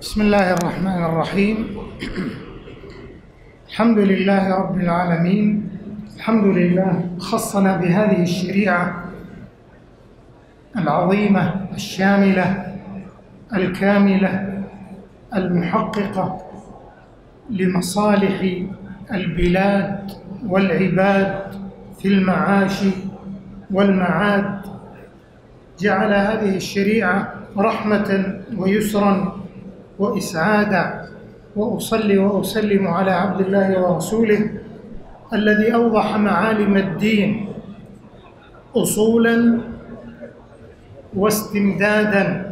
بسم الله الرحمن الرحيم. الحمد لله رب العالمين. الحمد لله خصنا بهذه الشريعة العظيمة الشاملة الكاملة المحققة لمصالح البلاد والعباد في المعاش والمعاد. جعل هذه الشريعة رحمة ويسرا وإسعادا وأصلي وأسلم على عبد الله ورسوله الذي أوضح معالم الدين أصولا واستمدادا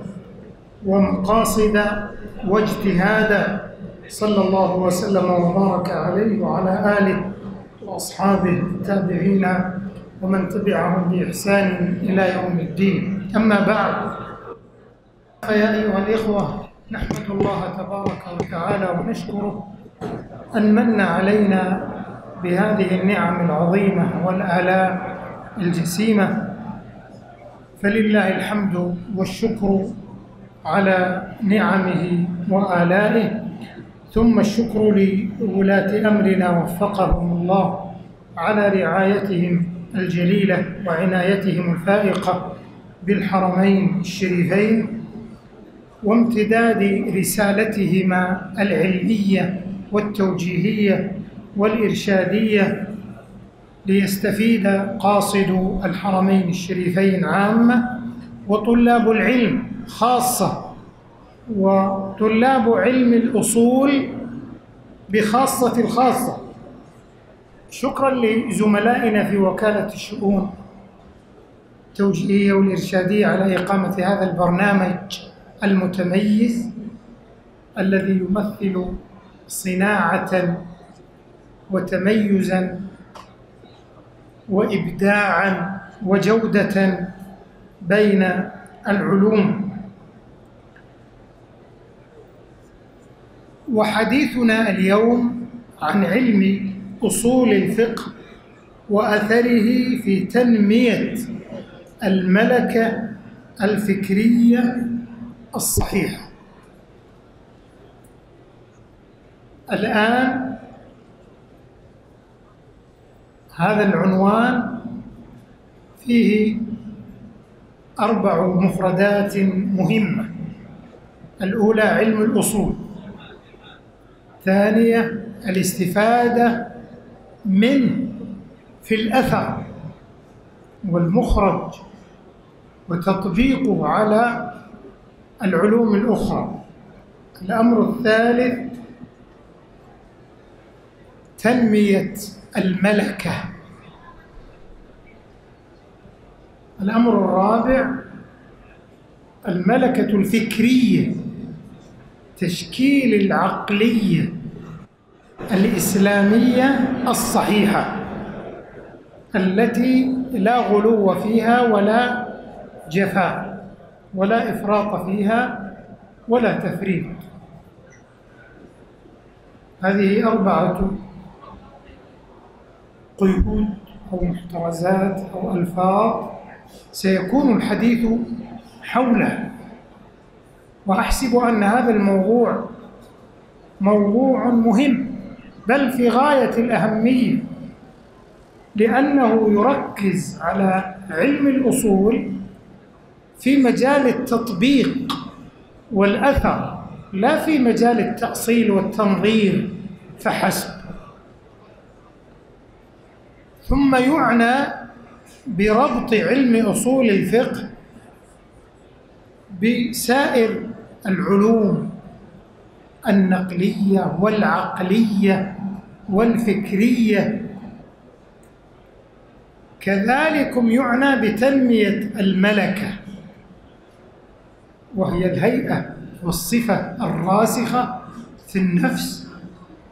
ومقاصدا واجتهادا. صلى الله وسلم وبارك عليه وعلى آله وأصحابه التابعين ومن تبعهم بإحسان إلى يوم الدين. أما بعد فيا أيها الإخوة نحمد الله تبارك وتعالى ونشكره أن من علينا بهذه النعم العظيمة والآلاء الجسيمة. فلله الحمد والشكر على نعمه وآلائه ثم الشكر لولاة أمرنا وفقهم الله على رعايتهم الجليلة وعنايتهم الفائقة بالحرمين الشريفين وامتداد رسالتهما العلمية والتوجيهية والإرشادية ليستفيد قاصد الحرمين الشريفين عامة وطلاب العلم خاصة وطلاب علم الأصول بخاصة الخاصة. شكرا لزملائنا في وكالة الشؤون التوجيهية والإرشادية على إقامة هذا البرنامج. المتميز الذي يمثل صناعة وتميزا وإبداعا وجودة بين العلوم. وحديثنا اليوم عن علم أصول الفقه وأثره في تنمية الملكة الفكرية الصحيحة الآن هذا العنوان فيه أربع مفردات مهمة. الأولى علم الأصول. ثانية الاستفادة منه في الأثر والمخرج وتطبيقه على العلوم الأخرى. الأمر الثالث تنمية الملكة. الأمر الرابع الملكة الفكرية تشكيل العقلية الإسلامية الصحيحة التي لا غلو فيها ولا جفاء. ولا إفراط فيها ولا تفريط. هذه أربعة. قيود أو محترزات أو ألفاظ. سيكون الحديث حولها وأحسب أن هذا الموضوع موضوع مهم بل في غاية الأهمية لأنه يركز على علم الأصول في مجال التطبيق والأثر لا في مجال التأصيل والتنظير فحسب. ثم يعنى بربط علم أصول الفقه بسائر العلوم النقلية والعقلية والفكرية. كذلكم يعنى بتنمية الملكة. وهي الهيئة والصفة الراسخة في النفس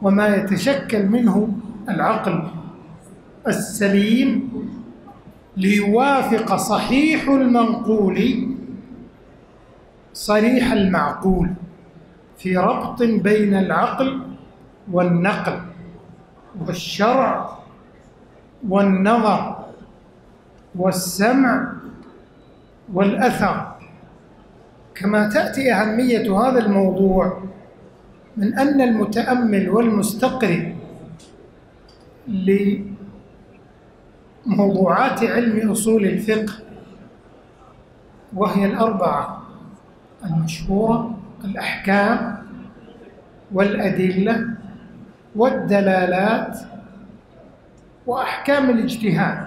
وما يتشكل منه العقل السليم ليوافق صحيح المنقول صريح المعقول في ربط بين العقل والنقل والشرع والنظر والسمع والأثر. كما تأتي أهمية هذا الموضوع من أن المتأمل والمستقرئ لموضوعات علم أصول الفقه وهي الأربعة المشهورة الأحكام والأدلة والدلالات وأحكام الاجتهاد.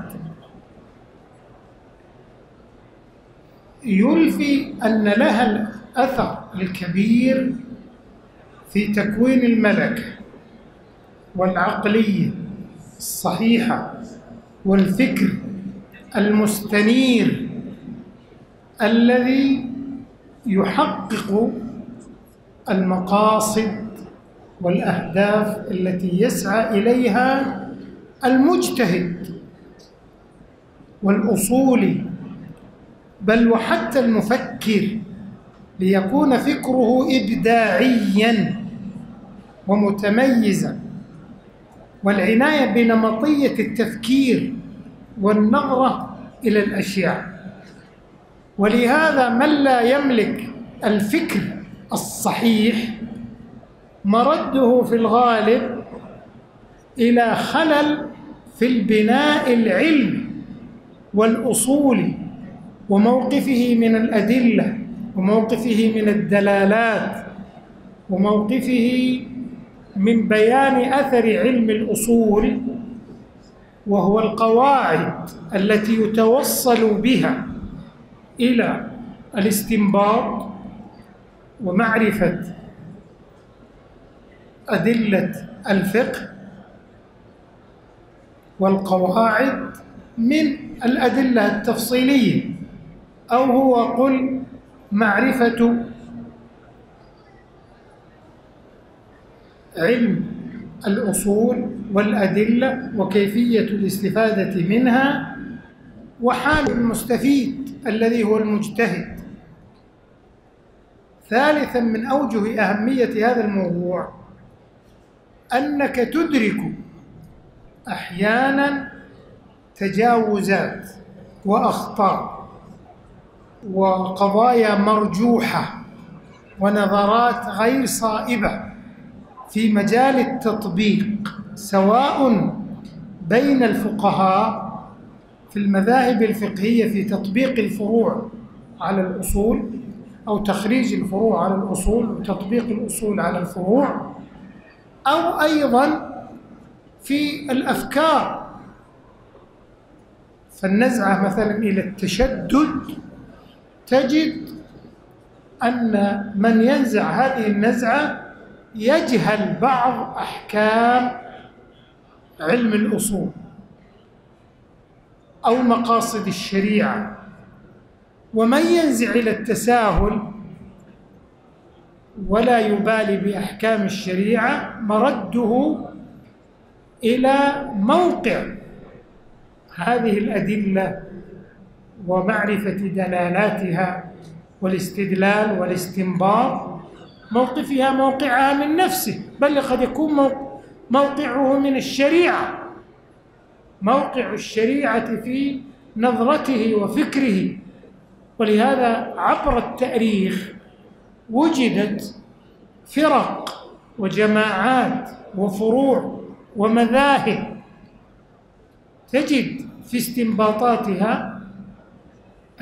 يلفي أن لها الأثر الكبير في تكوين الملكة والعقلية الصحيحة والفكر المستنير الذي يحقق المقاصد والأهداف التي يسعى إليها المجتهد والأصولي بل وحتى المفكر ليكون فكره إبداعيا ومتميزا. والعناية بنمطية التفكير والنظرة إلى الأشياء. ولهذا من لا يملك الفكر الصحيح مرده في الغالب إلى خلل في البناء العلمي والأصولي وموقفه من الأدلة وموقفه من الدلالات وموقفه من بيان أثر علم الأصول وهو القواعد التي يتوصل بها إلى الاستنباط ومعرفة أدلة الفقه والقواعد من الأدلة التفصيلية. أو هو قل معرفة علم الأصول والأدلة وكيفية الاستفادة منها وحال المستفيد الذي هو المجتهد. ثالثا من أوجه أهمية هذا الموضوع أنك تدرك أحيانا تجاوزات وأخطاء. وقضايا مرجوحة ونظرات غير صائبة في مجال التطبيق سواء بين الفقهاء في المذاهب الفقهية في تطبيق الفروع على الأصول أو تخريج الفروع على الأصول وتطبيق الأصول على الفروع أو أيضا في الأفكار. فالنزعة مثلا إلى التشدد تجد أن من ينزع هذه النزعة يجهل بعض أحكام علم الأصول أو مقاصد الشريعة. ومن ينزع إلى التساهل ولا يبالي بأحكام الشريعة مرده إلى موقع هذه الأدلة ومعرفة دلالاتها والاستدلال والاستنباط موقفها موقعها من نفسه بل قد يكون موقعه من الشريعة. موقع الشريعة في نظرته وفكره. ولهذا عبر التاريخ وجدت فرق وجماعات وفروع ومذاهب تجد في استنباطاتها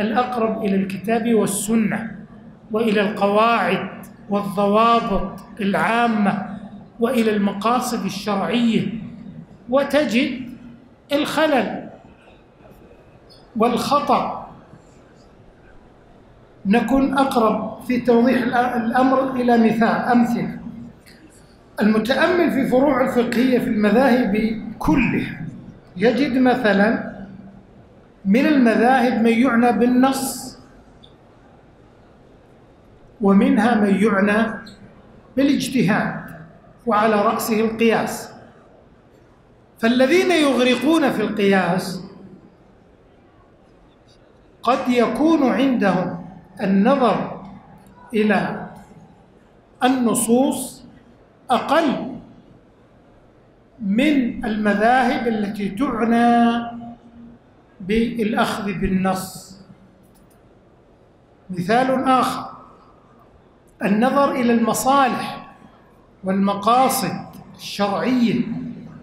الأقرب إلى الكتاب والسنة وإلى القواعد والضوابط العامة وإلى المقاصد الشرعية وتجد الخلل والخطأ. نكون أقرب في توضيح الأمر إلى مثال أمثلة. المتأمل في فروع الفقهية في المذاهب كلها يجد مثلا من المذاهب من يعنى بالنص ومنها من يعنى بالاجتهاد وعلى رأسه القياس. فالذين يغرقون في القياس قد يكون عندهم النظر إلى النصوص أقل من المذاهب التي تعنى بالأخذ بالنص. مثال آخر. النظر إلى المصالح والمقاصد الشرعية.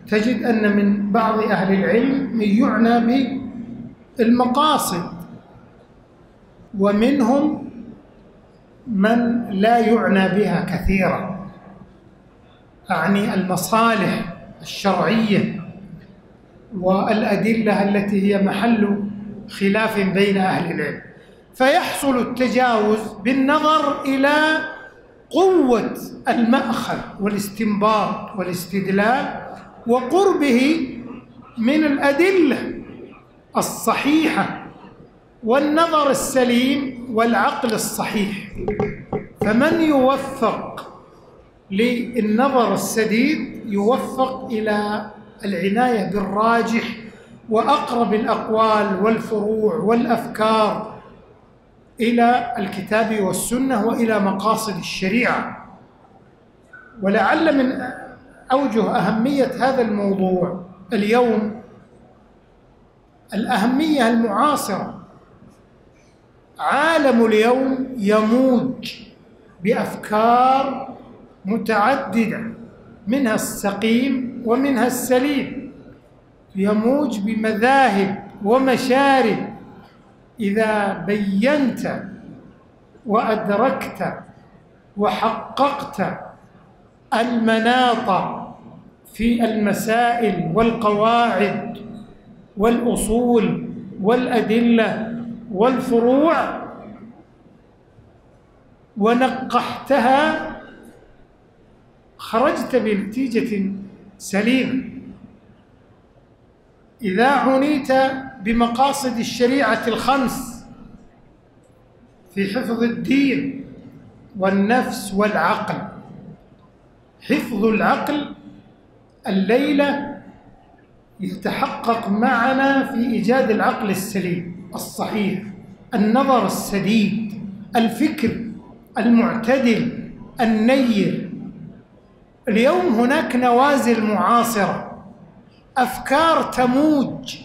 تجد أن من بعض أهل العلم من يعنى بالمقاصد. ومنهم من لا يعنى بها كثيرا. أعني المصالح الشرعية. والأدلة التي هي محل خلاف بين أهل العلم. فيحصل التجاوز بالنظر إلى قوة المأخذ والاستنباط والاستدلال وقربه من الأدلة الصحيحة والنظر السليم والعقل الصحيح. فمن يوفق للنظر السديد يوفق إلى العناية بالراجح وأقرب الأقوال والفروع والأفكار إلى الكتاب والسنة وإلى مقاصد الشريعة. ولعل من أوجه أهمية هذا الموضوع اليوم الأهمية المعاصرة. عالم اليوم يموج بأفكار متعددة. منها السقيم ومنها السليم يموج بمذاهب ومشارب. إذا بينت وأدركت وحققت المناط في المسائل والقواعد والأصول والأدلة والفروع ونقحتها خرجت بنتيجة سليمة إذا عنيت بمقاصد الشريعة الخمس في حفظ الدين والنفس والعقل. حفظ العقل الليلة يتحقق معنا في إيجاد العقل السليم الصحيح النظر السديد الفكر المعتدل النير اليوم هناك نوازل معاصرة. أفكار تموج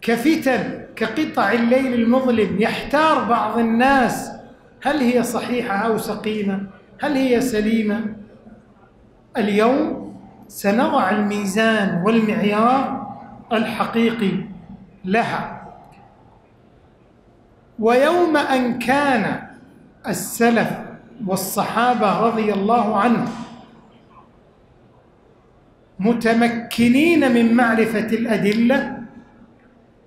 كفتن كقطع الليل المظلم. يحتار بعض الناس. هل هي صحيحة أو سقيمة؟ هل هي سليمة؟ اليوم سنضع الميزان والمعيار الحقيقي لها. ويوم أن كان السلف والصحابة رضي الله عنهم متمكنين من معرفة الأدلة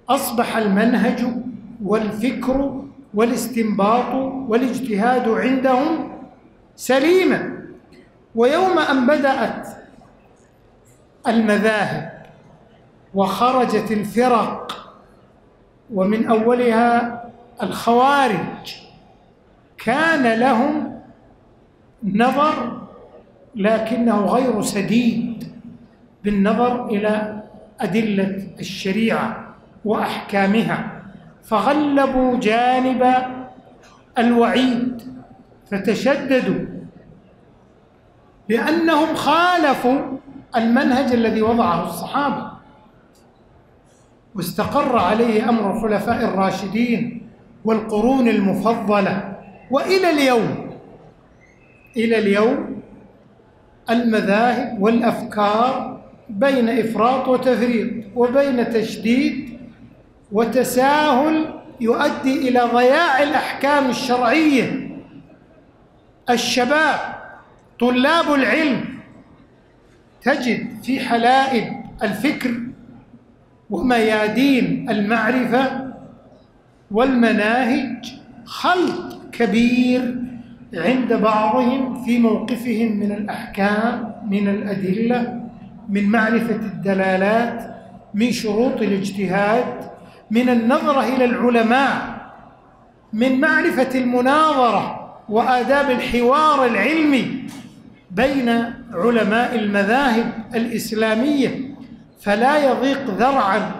أصبح المنهج والفكر والاستنباط والاجتهاد عندهم سليما. ويوم أن بدأت المذاهب وخرجت الفرق ومن أولها الخوارج كان لهم نظر لكنه غير سديد. بالنظر إلى أدلة الشريعة وأحكامها فغلبوا جانب الوعيد فتشددوا لأنهم خالفوا المنهج الذي وضعه الصحابة. واستقر عليه أمر الخلفاء الراشدين والقرون المفضلة وإلى اليوم إلى اليوم المذاهب والأفكار بين إفراط وتفريط وبين تشديد وتساهل يؤدي إلى ضياع الأحكام الشرعية. الشباب طلاب العلم تجد في حلائب الفكر وميادين المعرفة والمناهج خلط كبير عند بعضهم في موقفهم من الأحكام من الأدلة من معرفة الدلالات من شروط الاجتهاد من النظرة إلى العلماء من معرفة المناظرة وآداب الحوار العلمي بين علماء المذاهب الإسلامية فلا يضيق ذرعا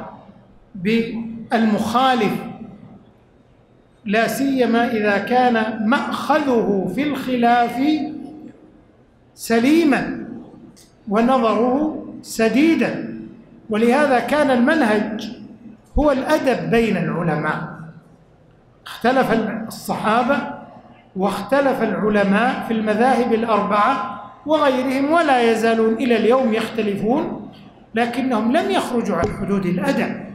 بالمخالف. لا سيما إذا كان مأخذه في الخلاف سليما. ونظره سديدا. ولهذا كان المنهج هو الأدب بين العلماء. اختلف الصحابة واختلف العلماء في المذاهب الأربعة وغيرهم ولا يزالون إلى اليوم يختلفون لكنهم لم يخرجوا عن حدود الأدب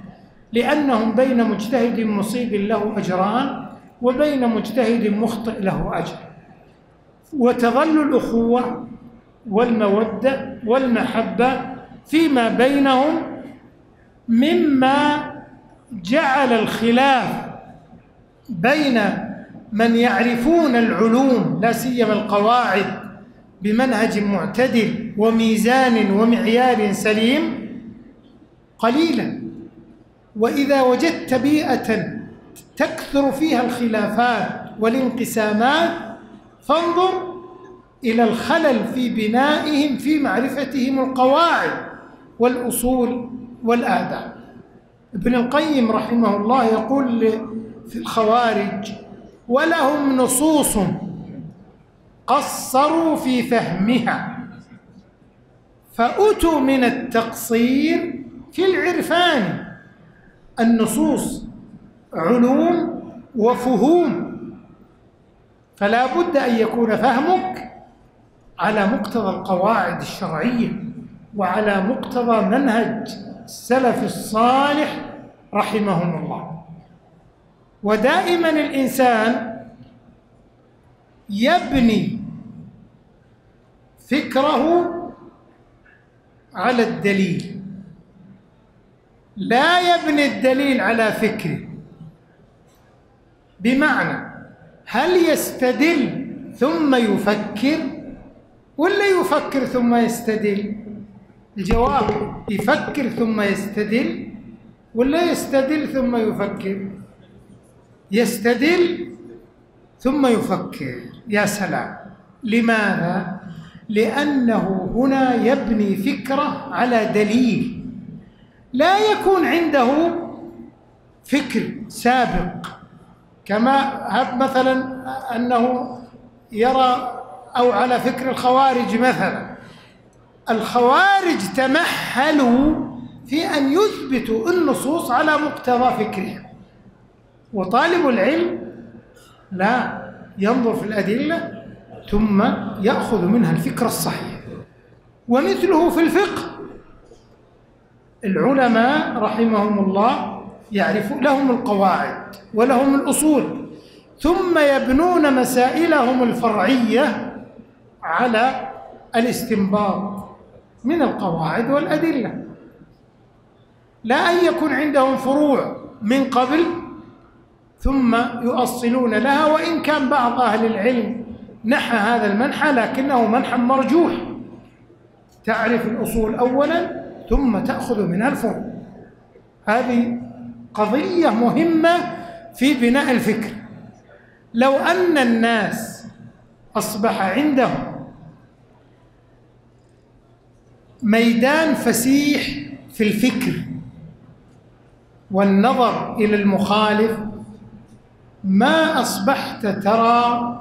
لأنهم بين مجتهد مصيب له أجران وبين مجتهد مخطئ له أجر. وتظل الأخوة والمودة والمحبة فيما بينهم مما جعل الخلاف بين من يعرفون العلوم لا سيما القواعد بمنهج معتدل وميزان ومعيار سليم قليلا. وإذا وجدت بيئة تكثر فيها الخلافات والانقسامات فانظر إلى الخلل في بنائهم في معرفتهم القواعد والأصول والآداب. ابن القيم رحمه الله يقول في الخوارج ولهم نصوص قصروا في فهمها فأتوا من التقصير في العرفان. النصوص علوم وفهوم فلا بد أن يكون فهمك على مقتضى القواعد الشرعية وعلى مقتضى منهج السلف الصالح رحمهم الله. ودائما الإنسان يبني فكره على الدليل. لا يبني الدليل على فكره. بمعنى هل يستدل ثم يفكر؟ ولا يفكر ثم يستدل؟ الجواب يفكر ثم يستدل ولا يستدل ثم يفكر؟ يستدل ثم يفكر. يا سلام. لماذا؟ لأنه هنا يبني فكرة على دليل. لا يكون عنده فكر سابق. كما مثلا أنه يرى أو على فكر الخوارج مثلا. الخوارج تمحلوا في أن يثبتوا النصوص على مقتضى فكرهم. وطالب العلم لا ينظر في الأدلة ثم يأخذ منها الفكر الصحيح. ومثله في الفقه. العلماء رحمهم الله يعرف لهم القواعد ولهم الأصول. ثم يبنون مسائلهم الفرعية على الاستنباط من القواعد والأدلة. لا أن يكون عندهم فروع من قبل ثم يؤصلون لها وإن كان بعض أهل العلم نحى هذا المنحى لكنه منحى مرجوح. تعرف الأصول اولا ثم تأخذ منها الفروع. هذه قضية مهمة في بناء الفكر. لو أن الناس أصبح عندهم ميدان فسيح في الفكر والنظر إلى المخالف ما أصبحت ترى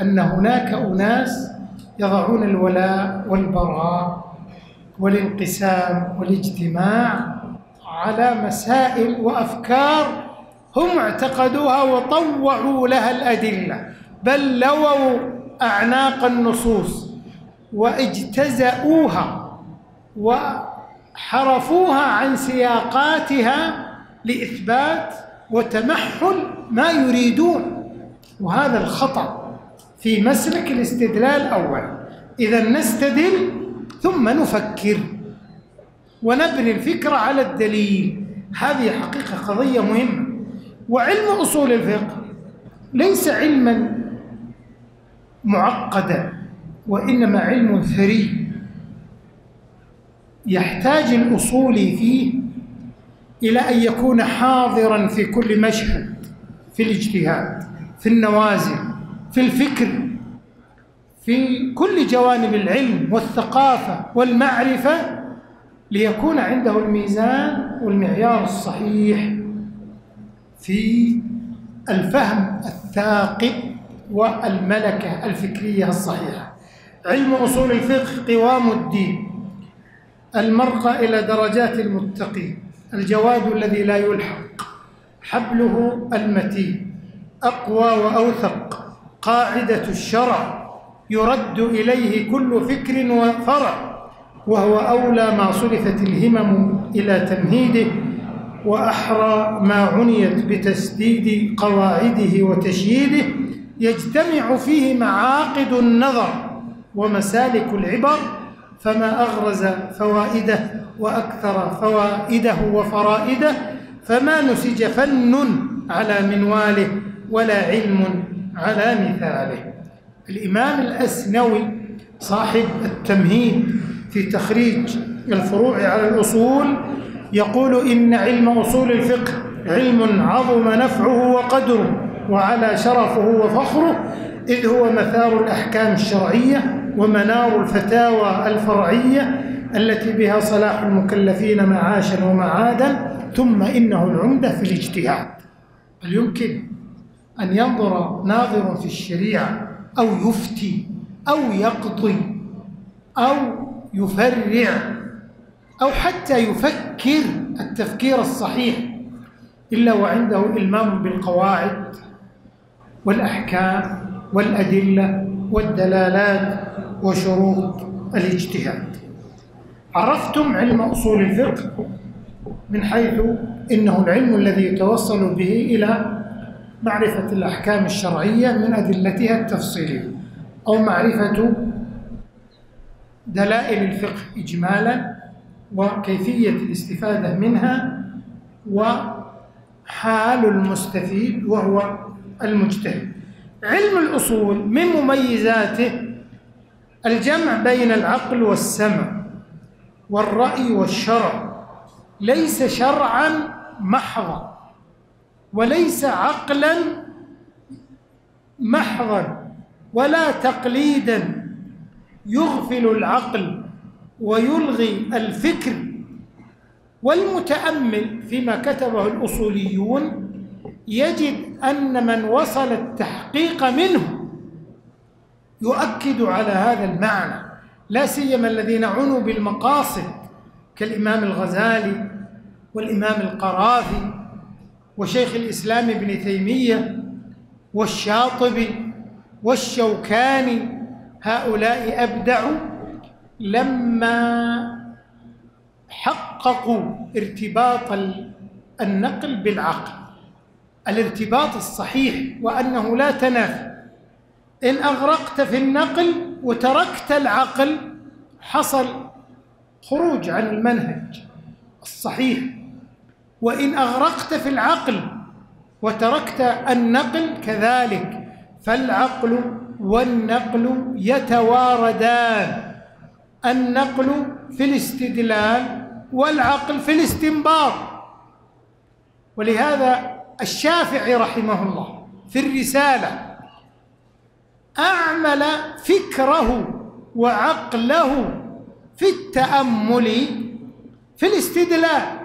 أن هناك أناس يضعون الولاء والبراء والانقسام والاجتماع على مسائل وأفكار هم اعتقدوها وطوعوا لها الأدلة بل لووا أعناق النصوص. واجتزأوها وحرفوها عن سياقاتها لإثبات وتمحل ما يريدون. وهذا الخطأ في مسلك الاستدلال أولا إذا نستدل ثم نفكر ونبني الفكرة على الدليل. هذه حقيقة قضية مهمة. وعلم أصول الفقه ليس علما معقدا. وإنما علم ثري يحتاج الأصولي فيه إلى أن يكون حاضرا في كل مشهد في الاجتهاد في النوازل في الفكر في كل جوانب العلم والثقافة والمعرفة ليكون عنده الميزان والمعيار الصحيح في الفهم الثاقب والملكة الفكرية الصحيحة. علم أصول الفقه قوام الدين. المرقى إلى درجات المتقين. الجواد الذي لا يلحق. حبله المتين. أقوى وأوثق. قاعدة الشرع. يرد إليه كل فكر وفرع. وهو أولى ما صرفت الهمم إلى تمهيده. وأحرى ما عنيت بتسديد قواعده وتشييده. يجتمع فيه معاقد النظر. ومسالك العبر فما أغرز فوائده وأكثر فوائده وفرائده فما نسج فن على منواله ولا علم على مثاله. الإمام الأسنوي صاحب التمهيد في تخريج الفروع على الأصول يقول إن علم أصول الفقه علم عظم نفعه وقدره وعلى شرفه وفخره إذ هو مثار الأحكام الشرعية ومنار الفتاوى الفرعية التي بها صلاح المكلفين معاشا ومعادا ثم إنه العمدة في الاجتهاد. هل يمكن أن ينظر ناظر في الشريعة أو يفتي أو يقضي أو يفرع أو حتى يفكر التفكير الصحيح إلا وعنده إلمام بالقواعد والأحكام والأدلة والدلالات وشروط الاجتهاد. عرفتم علم أصول الفقه من حيث إنه العلم الذي يتوصل به إلى معرفة الأحكام الشرعية من أدلتها التفصيلية أو معرفة دلائل الفقه إجمالا وكيفية الاستفادة منها وحال المستفيد وهو المجتهد. علم الأصول من مميزاته الجمع بين العقل والسمع والرأي والشرع ليس شرعا محضا وليس عقلا محضا ولا تقليدا يغفل العقل ويلغي الفكر والمتأمل فيما كتبه الأصوليون يجد أن من وصل التحقيق منه يؤكد على هذا المعنى. لا سيما الذين عنوا بالمقاصد كالإمام الغزالي والإمام القرافي وشيخ الإسلام ابن تيمية والشاطبي والشوكاني هؤلاء أبدعوا لما حققوا ارتباط النقل بالعقل. الارتباط الصحيح وأنه لا تنافي. إن أغرقت في النقل وتركت العقل حصل خروج عن المنهج الصحيح. وإن أغرقت في العقل وتركت النقل كذلك فالعقل والنقل يتواردان. النقل في الاستدلال والعقل في الاستنباط. ولهذا الشافعي رحمه الله في الرسالة أعمل فكره وعقله في التأمل في الاستدلال.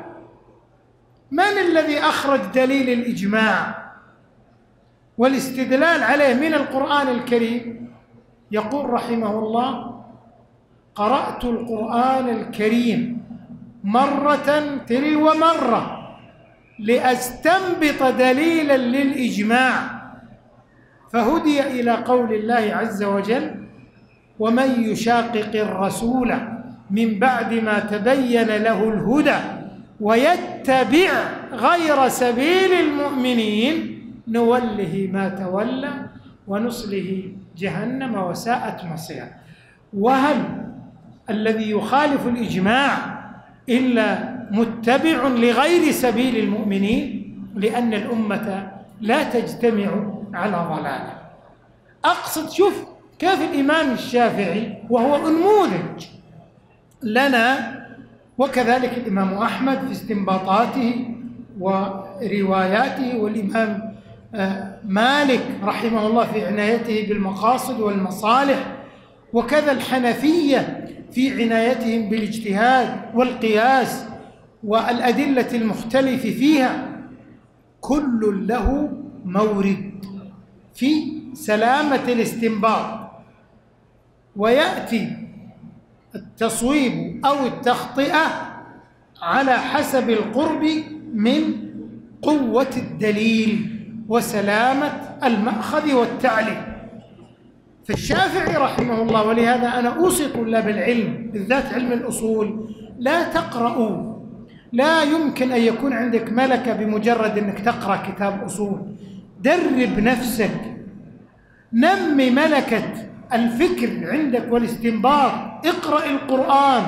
من الذي أخرج دليل الإجماع والاستدلال عليه من القرآن الكريم؟ يقول رحمه الله قرأت القرآن الكريم مرة تلو مرة لأستنبط دليلا للإجماع. فهدي إلى قول الله عز وجل ومن يشاقق الرسول من بعد ما تبين له الهدى ويتبع غير سبيل المؤمنين نوله ما تولى ونصله جهنم وساءت مصيرا. وهل الذي يخالف الإجماع إلا متبع لغير سبيل المؤمنين؟ لأن الأمة لا تجتمع على ضلالة. أقصد شوف كيف الإمام الشافعي وهو نموذج لنا وكذلك الإمام أحمد في استنباطاته ورواياته والإمام آه، مالك رحمه الله في عنايته بالمقاصد والمصالح وكذا الحنفية في عنايتهم بالاجتهاد والقياس والأدلة المختلف فيها كل له مورد. في سلامة الاستنباط. ويأتي التصويب أو التخطئة على حسب القرب من قوة الدليل وسلامة المأخذ والتعليم. فالشافعي رحمه الله ولهذا أنا أوصي طلاب العلم بالذات علم الأصول لا تقرأوا. لا يمكن أن يكون عندك ملكة بمجرد أنك تقرأ كتاب أصول. درب نفسك. نمي ملكة الفكر عندك والاستنباط. اقرأ القرآن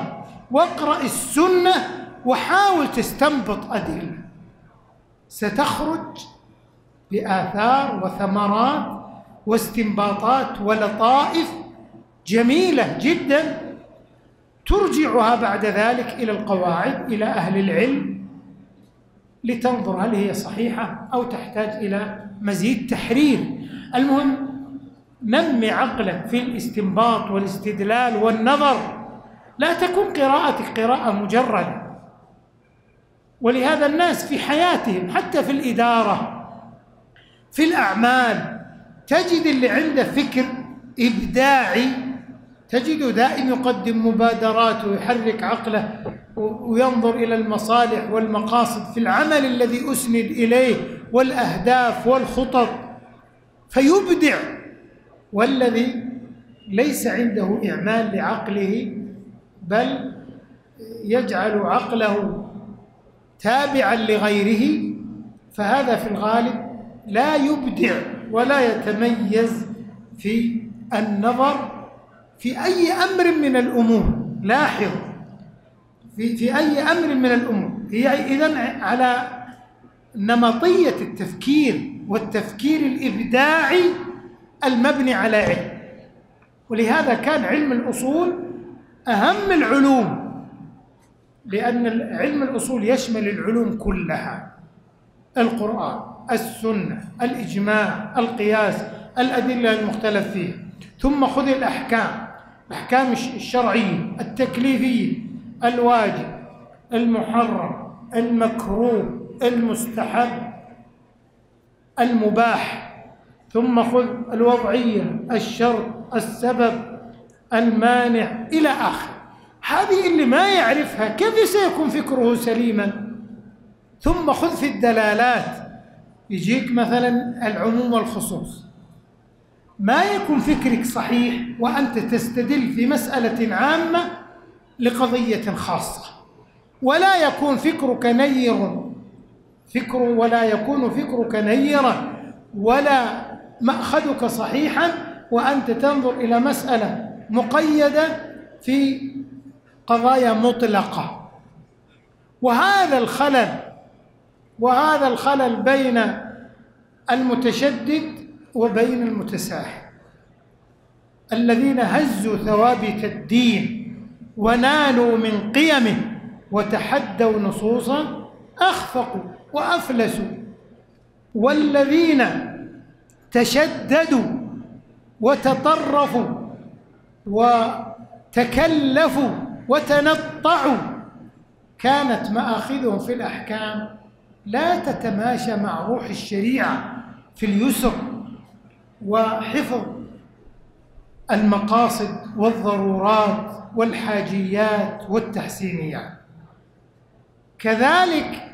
واقرأ السنة وحاول تستنبط أدلة. ستخرج بآثار وثمرات واستنباطات ولطائف جميلة جدا. ترجعها بعد ذلك إلى القواعد إلى أهل العلم. لتنظر هل هي صحيحة أو تحتاج إلى مزيد تحرير. المهم نمي عقلك في الاستنباط والاستدلال والنظر. لا تكون قراءتك قراءة مجردة. ولهذا الناس في حياتهم حتى في الإدارة في الأعمال تجد اللي عنده فكر إبداعي. تجده دائم يقدم مبادرات ويحرك عقله. وينظر إلى المصالح والمقاصد في العمل الذي أسند إليه والأهداف والخطط فيبدع. والذي ليس عنده إعمال لعقله بل يجعل عقله تابعا لغيره فهذا في الغالب لا يبدع ولا يتميز في النظر في أي أمر من الأمور. لاحظ. في, في أي أمر من الأمور هي إذن على نمطية التفكير والتفكير الإبداعي المبني على علم. ولهذا كان علم الأصول أهم العلوم لأن علم الأصول يشمل العلوم كلها. القرآن السنة الإجماع القياس الأدلة المختلف فيها. ثم خذ الأحكام الأحكام الشرعية التكليفية. الواجب المحرم المكروه المستحب المباح. ثم خذ الوضعية الشرط السبب المانع إلى آخر. هذه اللي ما يعرفها كيف سيكون فكره سليما؟ ثم خذ في الدلالات. يجيك مثلا العموم والخصوص. ما يكون فكرك صحيح وأنت تستدل في مسألة عامة لقضية خاصة. ولا يكون فكرك نير. فكر ولا يكون فكرك نيرا. ولا مأخذك صحيحا. وأنت تنظر إلى مسألة مقيدة في قضايا مطلقة. وهذا الخلل وهذا الخلل بين المتشدد وبين المتساهل. الذين هزوا ثوابت الدين. ونالوا من قيمه وتحدوا نصوصا اخفقوا وافلسوا والذين تشددوا وتطرفوا وتكلفوا وتنطعوا كانت مآخذهم في الأحكام لا تتماشى مع روح الشريعة في اليسر وحفظ المقاصد والضرورات والحاجيات والتحسينيات. كذلك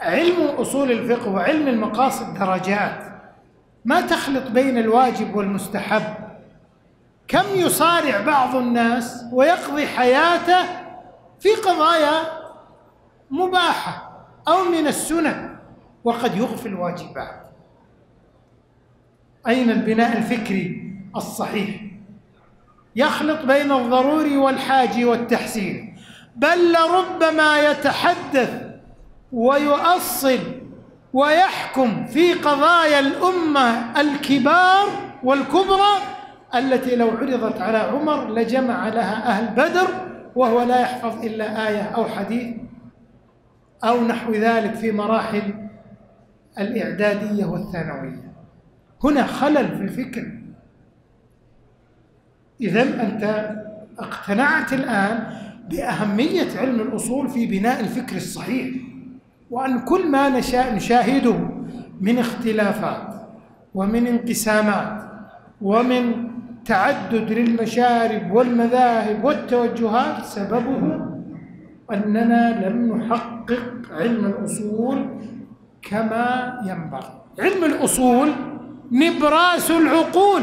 علم أصول الفقه وعلم المقاصد درجات ما تخلط بين الواجب والمستحب. كم يصارع بعض الناس ويقضي حياته في قضايا مباحة أو من السنن وقد يغفل الواجبات. أين البناء الفكري؟ الصحيح. يخلط بين الضروري والحاجي والتحسين. بل لربما يتحدث ويؤصل ويحكم في قضايا الأمة الكبار والكبرى التي لو عرضت على عمر لجمع لها أهل بدر وهو لا يحفظ إلا آية أو حديث أو نحو ذلك في مراحل الإعدادية والثانوية. هنا خلل في الفكر. إذا أنت اقتنعت الآن بأهمية علم الأصول في بناء الفكر الصحيح وأن كل ما نشاهده من اختلافات ومن انقسامات ومن تعدد للمشارب والمذاهب والتوجهات سببه أننا لم نحقق علم الأصول كما ينبغي. علم الأصول نبراس العقول.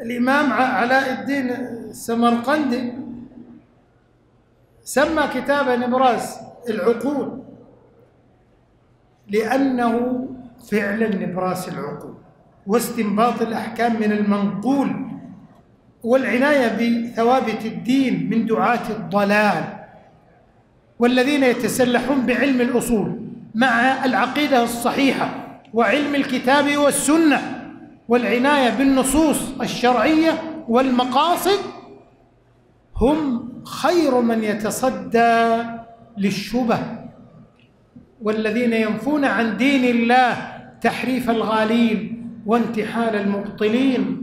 الإمام علاء الدين السمرقندي سمى كتابه نبراس العقول لأنه فعلا نبراس العقول واستنباط الأحكام من المنقول والعناية بثوابت الدين من دعاة الضلال والذين يتسلحون بعلم الأصول مع العقيدة الصحيحة وعلم الكتاب والسنة والعناية بالنصوص الشرعية والمقاصد هم خير من يتصدى للشبه والذين ينفون عن دين الله تحريف الغالين وانتحال المبطلين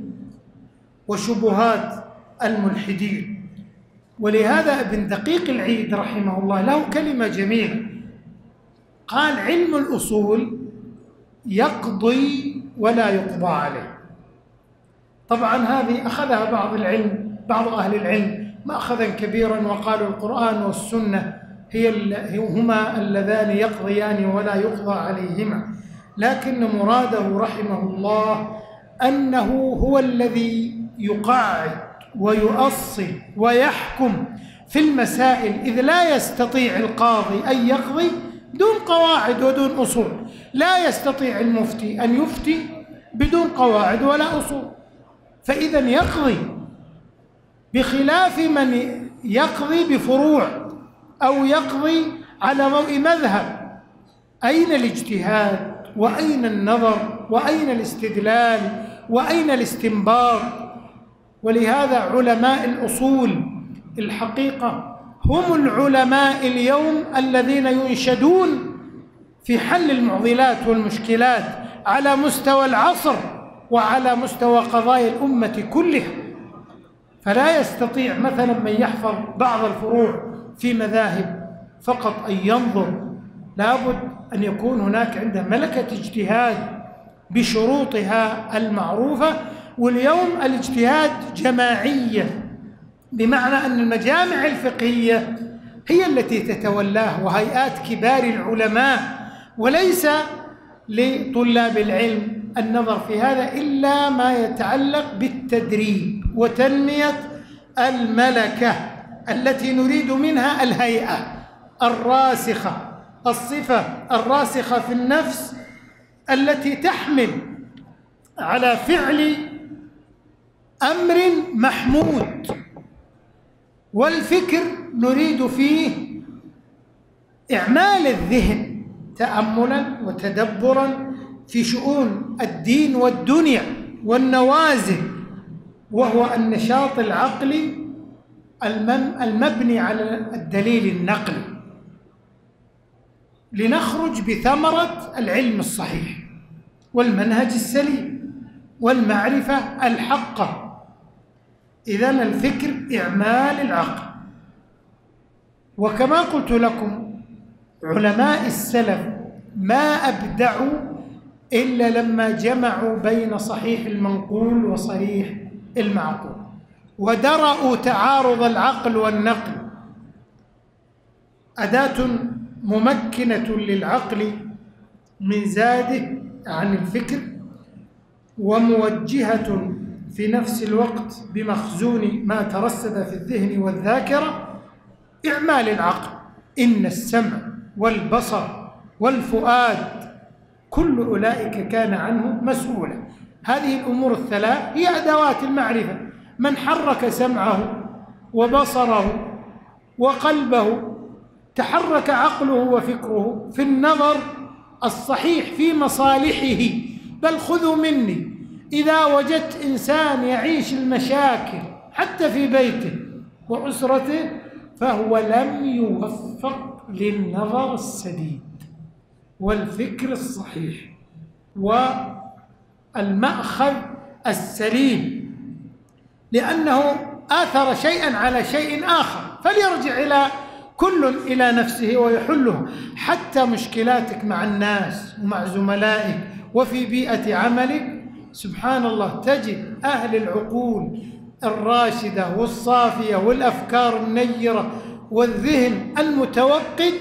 وشبهات الملحدين. ولهذا ابن دقيق العيد رحمه الله له كلمة جميلة قال علم الأصول يقضي ولا يقضى عليه. طبعا هذه أخذها بعض العلم بعض أهل العلم مأخذا كبيرا وقالوا القرآن والسنة هي هما اللذان يقضيان ولا يقضى عليهما. لكن مراده رحمه الله أنه هو الذي يقعد ويؤصل ويحكم في المسائل إذ لا يستطيع القاضي أن يقضي دون قواعد ودون أصول. لا يستطيع المفتي أن يفتي بدون قواعد ولا أصول. فإذا يقضي بخلاف من يقضي بفروع أو يقضي على ضوء مذهب. أين الاجتهاد؟ وأين النظر؟ وأين الاستدلال؟ وأين الاستنباط؟ ولهذا علماء الأصول الحقيقة هم العلماء اليوم الذين ينشدون في حل المعضلات والمشكلات على مستوى العصر وعلى مستوى قضايا الأمة كلها. فلا يستطيع مثلا من يحفظ بعض الفروع في مذاهب فقط أن ينظر. لابد أن يكون هناك عنده ملكة اجتهاد بشروطها المعروفة. واليوم الاجتهاد جماعية. بمعنى أن المجامع الفقهية هي التي تتولاه وهيئات كبار العلماء وليس لطلاب العلم النظر في هذا إلا ما يتعلق بالتدريب وتنمية الملكة التي نريد منها الهيئة الراسخة الصفة الراسخة في النفس التي تحمل على فعل أمر محمود. والفكر نريد فيه إعمال الذهن تأملا وتدبرا في شؤون الدين والدنيا والنوازل وهو النشاط العقلي المبني على الدليل النقلي. لنخرج بثمرة العلم الصحيح والمنهج السليم والمعرفة الحقة. إذا الفكر إعمال العقل. وكما قلت لكم علماء السلف ما أبدعوا إلا لما جمعوا بين صحيح المنقول وصحيح المعقول ودرأوا تعارض العقل والنقل. أداة ممكنة للعقل من زاده عن الفكر وموجهة في نفس الوقت بمخزون ما ترسب في الذهن والذاكرة إعمال العقل. إن السمع والبصر والفؤاد كل أولئك كان عنه مسؤولا. هذه الأمور الثلاث هي أدوات المعرفة. من حرك سمعه وبصره وقلبه تحرك عقله وفكره في النظر الصحيح في مصالحه. بل خذوا مني إذا وجدت إنسان يعيش المشاكل حتى في بيته وأسرته فهو لم يوفق للنظر السديد والفكر الصحيح والمأخذ السليم لأنه آثر شيئا على شيء آخر فليرجع إلى كل إلى نفسه ويحله. حتى مشكلاتك مع الناس ومع زملائك وفي بيئة عملك سبحان الله تجد أهل العقول الراشدة والصافية والأفكار النيرة والذهن المتوقد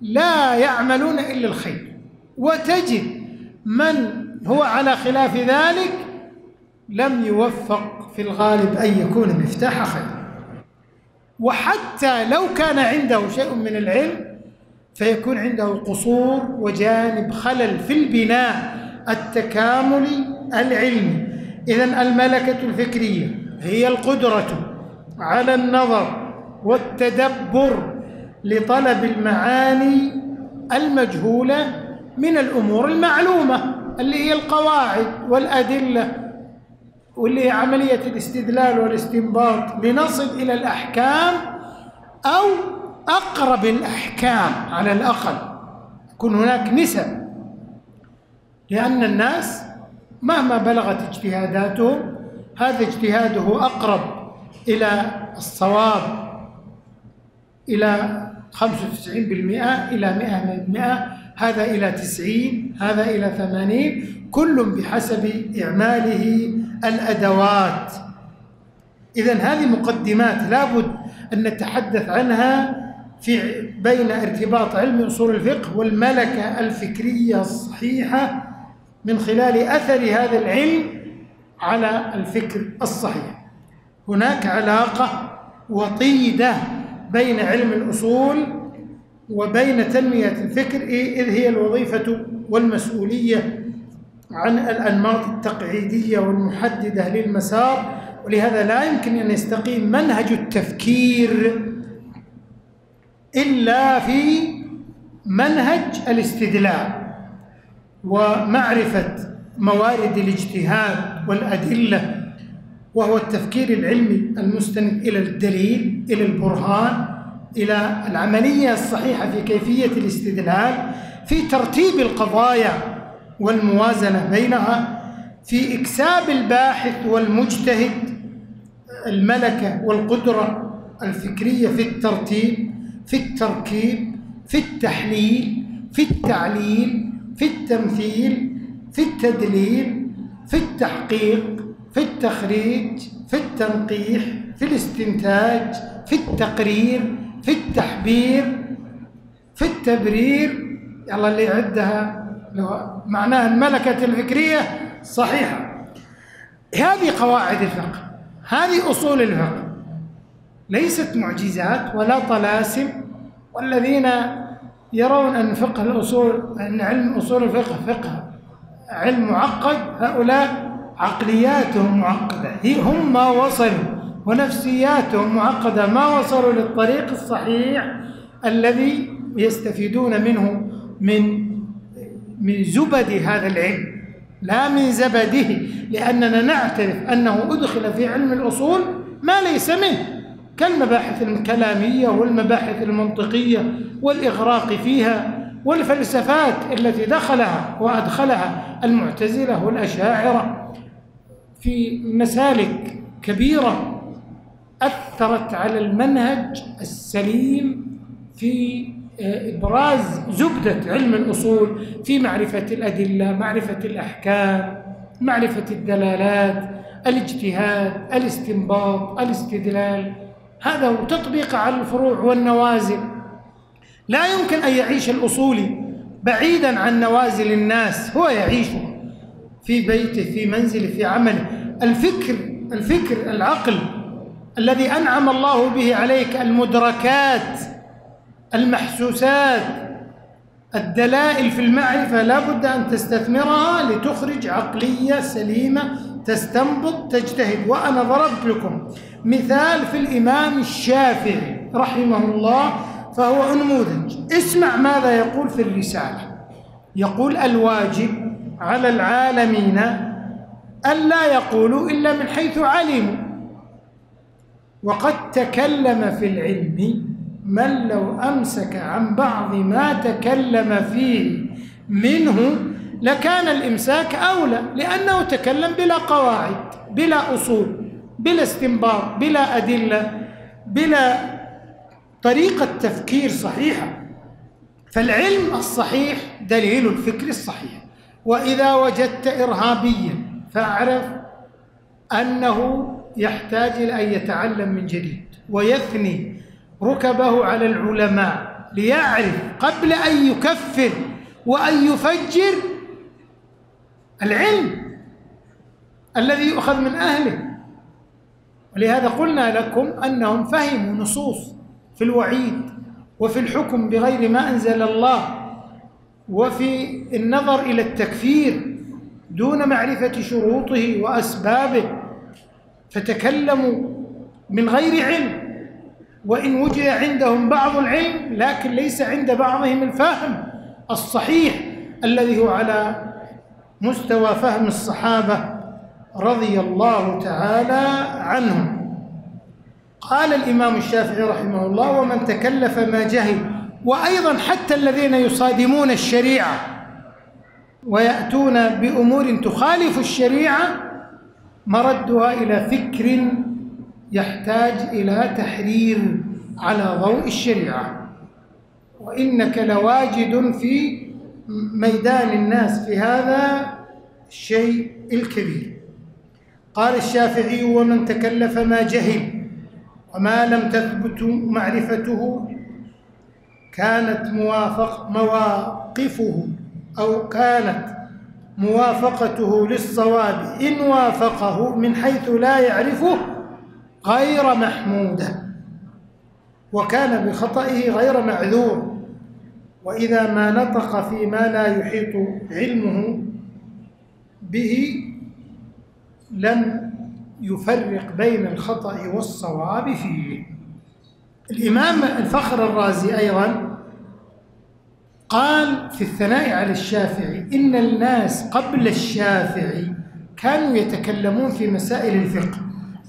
لا يعملون إلا الخير. وتجد من هو على خلاف ذلك لم يوفق في الغالب أن يكون مفتاح خير. وحتى لو كان عنده شيء من العلم فيكون عنده قصور وجانب خلل في البناء. التكاملي العلمي. إذا الملكة الفكرية هي القدرة على النظر والتدبر لطلب المعاني المجهولة من الأمور المعلومة اللي هي القواعد والأدلة واللي هي عملية الاستدلال والاستنباط لنصل إلى الأحكام أو أقرب الأحكام على الأقل. يكون هناك نسب لأن الناس مهما بلغت اجتهاداتهم هذا اجتهاده أقرب إلى الصواب إلى 95% إلى 100% هذا إلى 90 هذا إلى 80 كل بحسب إعماله الأدوات. إذا هذه مقدمات لابد أن نتحدث عنها في بين ارتباط علم أصول الفقه والملكة الفكرية الصحيحة من خلال أثر هذا العلم على الفكر الصحيح. هناك علاقة وطيدة بين علم الأصول وبين تنمية الفكر إذ هي الوظيفة والمسؤولية عن الأنماط التقعيدية والمحددة للمسار. ولهذا لا يمكن أن يستقيم منهج التفكير إلا في منهج الاستدلال. ومعرفة موارد الاجتهاد والأدلة وهو التفكير العلمي المستند إلى الدليل إلى البرهان إلى العملية الصحيحة في كيفية الاستدلال في ترتيب القضايا والموازنة بينها في إكساب الباحث والمجتهد الملكة والقدرة الفكرية في الترتيب في التركيب في التحليل في التعليل في التمثيل في التدليل في التحقيق في التخريج في التنقيح في الاستنتاج في التقرير في التحبير في التبرير. يلا اللي يعدها معناها الملكة الفكرية صحيحة. هذه قواعد الفقه هذه أصول الفقه. ليست معجزات ولا طلاسم والذين يرون أن فقه الأصول أن علم أصول الفقه فقه. علم معقد هؤلاء عقلياتهم معقدة. هم ما وصلوا ونفسياتهم معقدة. ما وصلوا للطريق الصحيح الذي يستفيدون منه من من زبد هذا العلم. لا من زبده لأننا نعترف أنه أدخل في علم الأصول ما ليس منه. كالمباحث الكلامية والمباحث المنطقية والإغراق فيها والفلسفات التي دخلها وأدخلها المعتزلة والأشاعرة في مسالك كبيرة أثرت على المنهج السليم في آه، إبراز زبدة علم الأصول في معرفة الأدلة معرفة الأحكام معرفة الدلالات الاجتهاد الاستنباط الاستدلال. هذا هو تطبيق على الفروع والنوازل. لا يمكن أن يعيش الأصولي بعيدا عن نوازل الناس. هو يعيش في بيته في منزله في عمله. الفكر الفكر العقل الذي أنعم الله به عليك المدركات المحسوسات الدلائل في المعرفة لا بد أن تستثمرها لتخرج عقلية سليمة تستنبط تجتهد. وأنا ضربت لكم مثال في الإمام الشافعي رحمه الله فهو نموذج اسمع ماذا يقول في الرسالة. يقول الواجب على العالمين ألا يقولوا إلا من حيث علموا. وقد تكلم في العلم من لو أمسك عن بعض ما تكلم فيه منه لكان الإمساك أولى لأنه تكلم بلا قواعد بلا أصول بلا استنباط بلا أدلة بلا طريقة تفكير صحيحة. فالعلم الصحيح دليل الفكر الصحيح. وإذا وجدت إرهابيا فاعرف أنه يحتاج إلى أن يتعلم من جديد ويثني ركبه على العلماء ليعرف قبل أن يكفر وأن يفجر العلم الذي يؤخذ من أهله. ولهذا قلنا لكم أنهم فهموا نصوص في الوعيد وفي الحكم بغير ما أنزل الله وفي النظر إلى التكفير دون معرفة شروطه وأسبابه فتكلموا من غير علم. وإن وجد عندهم بعض العلم لكن ليس عند بعضهم الفهم الصحيح الذي هو على مستوى فهم الصحابة رضي الله تعالى عنهم. قال الإمام الشافعي رحمه الله ومن تكلف ما جهل وأيضا حتى الذين يصادمون الشريعة ويأتون بأمور تخالف الشريعة مردها إلى فكر يحتاج إلى تحرير على ضوء الشريعة. وإنك لواجد في ميدان الناس في هذا الشيء الكبير. قال الشافعي ومن تكلف ما جهل وما لم تثبت معرفته كانت موافق مواقفه أو كانت موافقته للصواب إن وافقه من حيث لا يعرفه غير محمودة وكان بخطئه غير معذور وإذا ما نطق فيما لا يحيط علمه به لم يفرق بين الخطأ والصواب فيه. الإمام الفخر الرازي أيضا قال في الثناء على الشافعي إن الناس قبل الشافعي كانوا يتكلمون في مسائل الفقه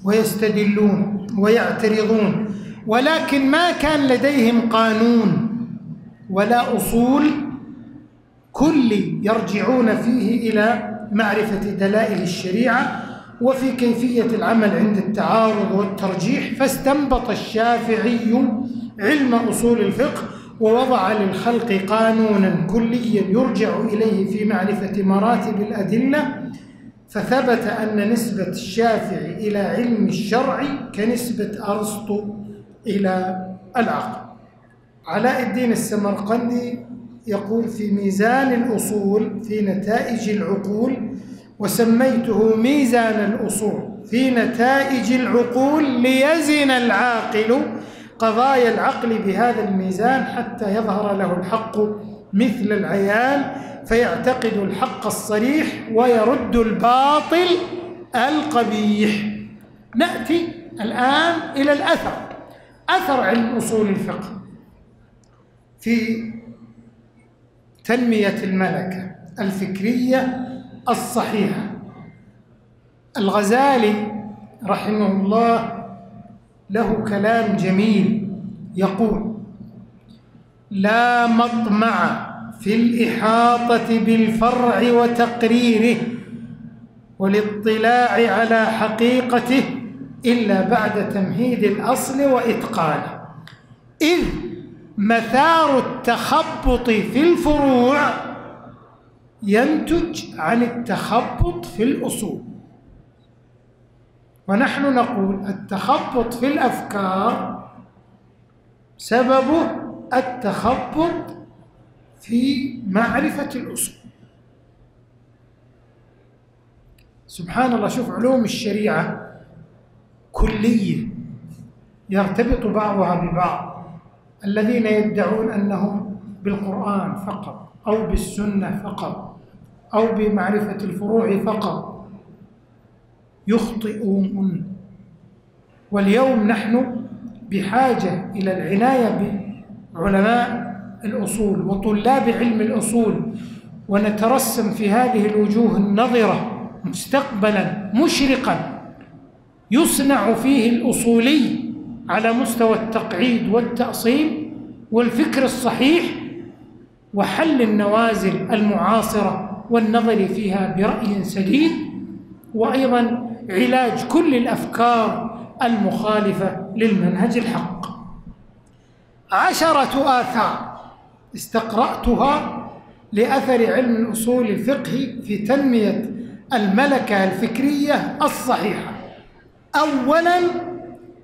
ويستدلون ويعترضون ولكن ما كان لديهم قانون ولا أصول كلي يرجعون فيه إلى معرفة دلائل الشريعة وفي كيفية العمل عند التعارض والترجيح فاستنبط الشافعي علم أصول الفقه ووضع للخلق قانونا كليا يرجع إليه في معرفة مراتب الأدلة فثبت أن نسبة الشافعي إلى علم الشرع كنسبة أرسطو إلى العقل. علاء الدين السمرقندي يقول في ميزان الأصول في نتائج العقول وسميته ميزان الأصول في نتائج العقول ليزن العاقل قضايا العقل بهذا الميزان حتى يظهر له الحق مثل العيان فيعتقد الحق الصريح ويرد الباطل القبيح. نأتي الآن إلى الأثر أثر علم أصول الفقه. في تنمية الملكة الفكرية الصحيحة. الغزالي رحمه الله له كلام جميل يقول لا مطمع في الإحاطة بالفرع وتقريره والاطلاع على حقيقته إلا بعد تمهيد الأصل وإتقانه. إذ مثار التخبط في الفروع ينتج عن التخبط في الأصول. ونحن نقول التخبط في الأفكار سببه التخبط في معرفة الأصول. سبحان الله شوف علوم الشريعة كلية يرتبط بعضها ببعض. الذين يدعون أنهم بالقرآن فقط أو بالسنة فقط أو بمعرفة الفروع فقط. يخطئون. واليوم نحن بحاجة إلى العناية بعلماء الأصول وطلاب علم الأصول ونترسم في هذه الوجوه النظرة مستقبلا مشرقا يصنع فيه الأصولي على مستوى التقعيد والتأصيل والفكر الصحيح وحل النوازل المعاصرة والنظر فيها برأي سديد وأيضا علاج كل الأفكار المخالفة للمنهج الحق. عشرة آثار استقرأتها لأثر علم الأصول الفقهي في تنمية الملكة الفكرية الصحيحة. أولا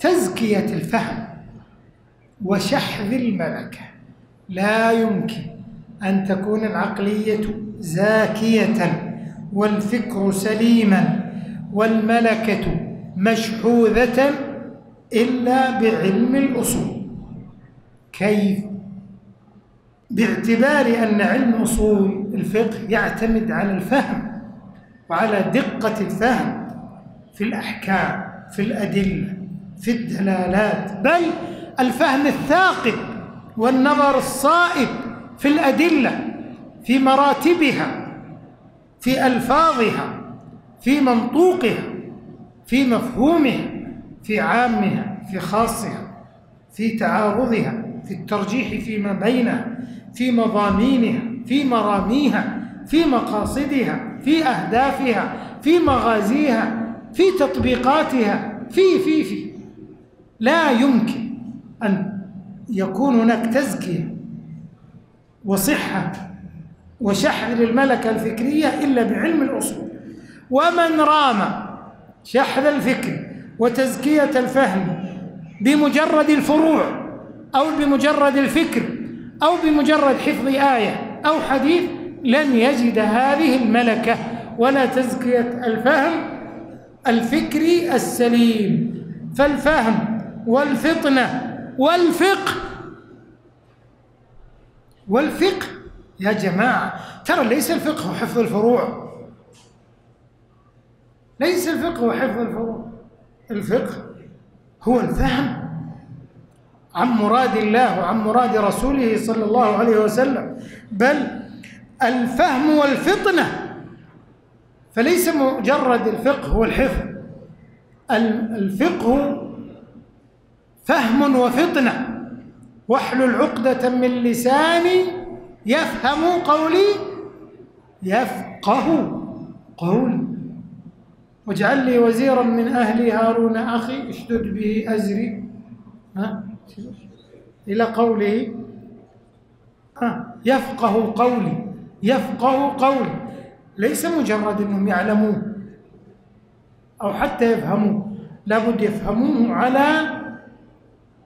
تزكية الفهم وشحذ الملكة لا يمكن أن تكون العقلية زاكية والفكر سليما والملكة مشحوذة إلا بعلم الأصول كيف؟ باعتبار أن علم أصول الفقه يعتمد على الفهم وعلى دقة الفهم في الأحكام في الأدلة في الدلالات بل الفهم الثاقب والنظر الصائب في الأدلة في مراتبها في ألفاظها في منطوقها في مفهومها في عامها في خاصها في تعارضها في الترجيح فيما بينها في مضامينها في مراميها في مقاصدها في أهدافها في مغازيها في تطبيقاتها في في في. لا يمكن أن يكون هناك تزكية وصحة وشحذ للملكة الفكرية إلا بعلم الأصول. ومن رام شحذ الفكر وتزكية الفهم بمجرد الفروع أو بمجرد الفكر أو بمجرد حفظ آية أو حديث لن يجد هذه الملكة ولا تزكية الفهم الفكري السليم. فالفهم والفطنة والفقه. والفقه يا جماعة ترى ليس الفقه حفظ الفروع. ليس الفقه حفظ الفروع. الفقه هو الفهم عن مراد الله وعن مراد رسوله صلى الله عليه وسلم. بل الفهم والفطنة فليس مجرد الفقه هو الحفظ. الفقه فهم وفطنة. واحلل عقدة من لساني يفهم قولي. يفقه قولي. واجعل لي وزيرا من أهلي هارون أخي اشدد به أزري. ها؟ إلى قوله. ها؟ يفقه قولي. يفقه قولي. ليس مجرد أنهم يعلموه أو حتى يفهموه. لابد يفهموه على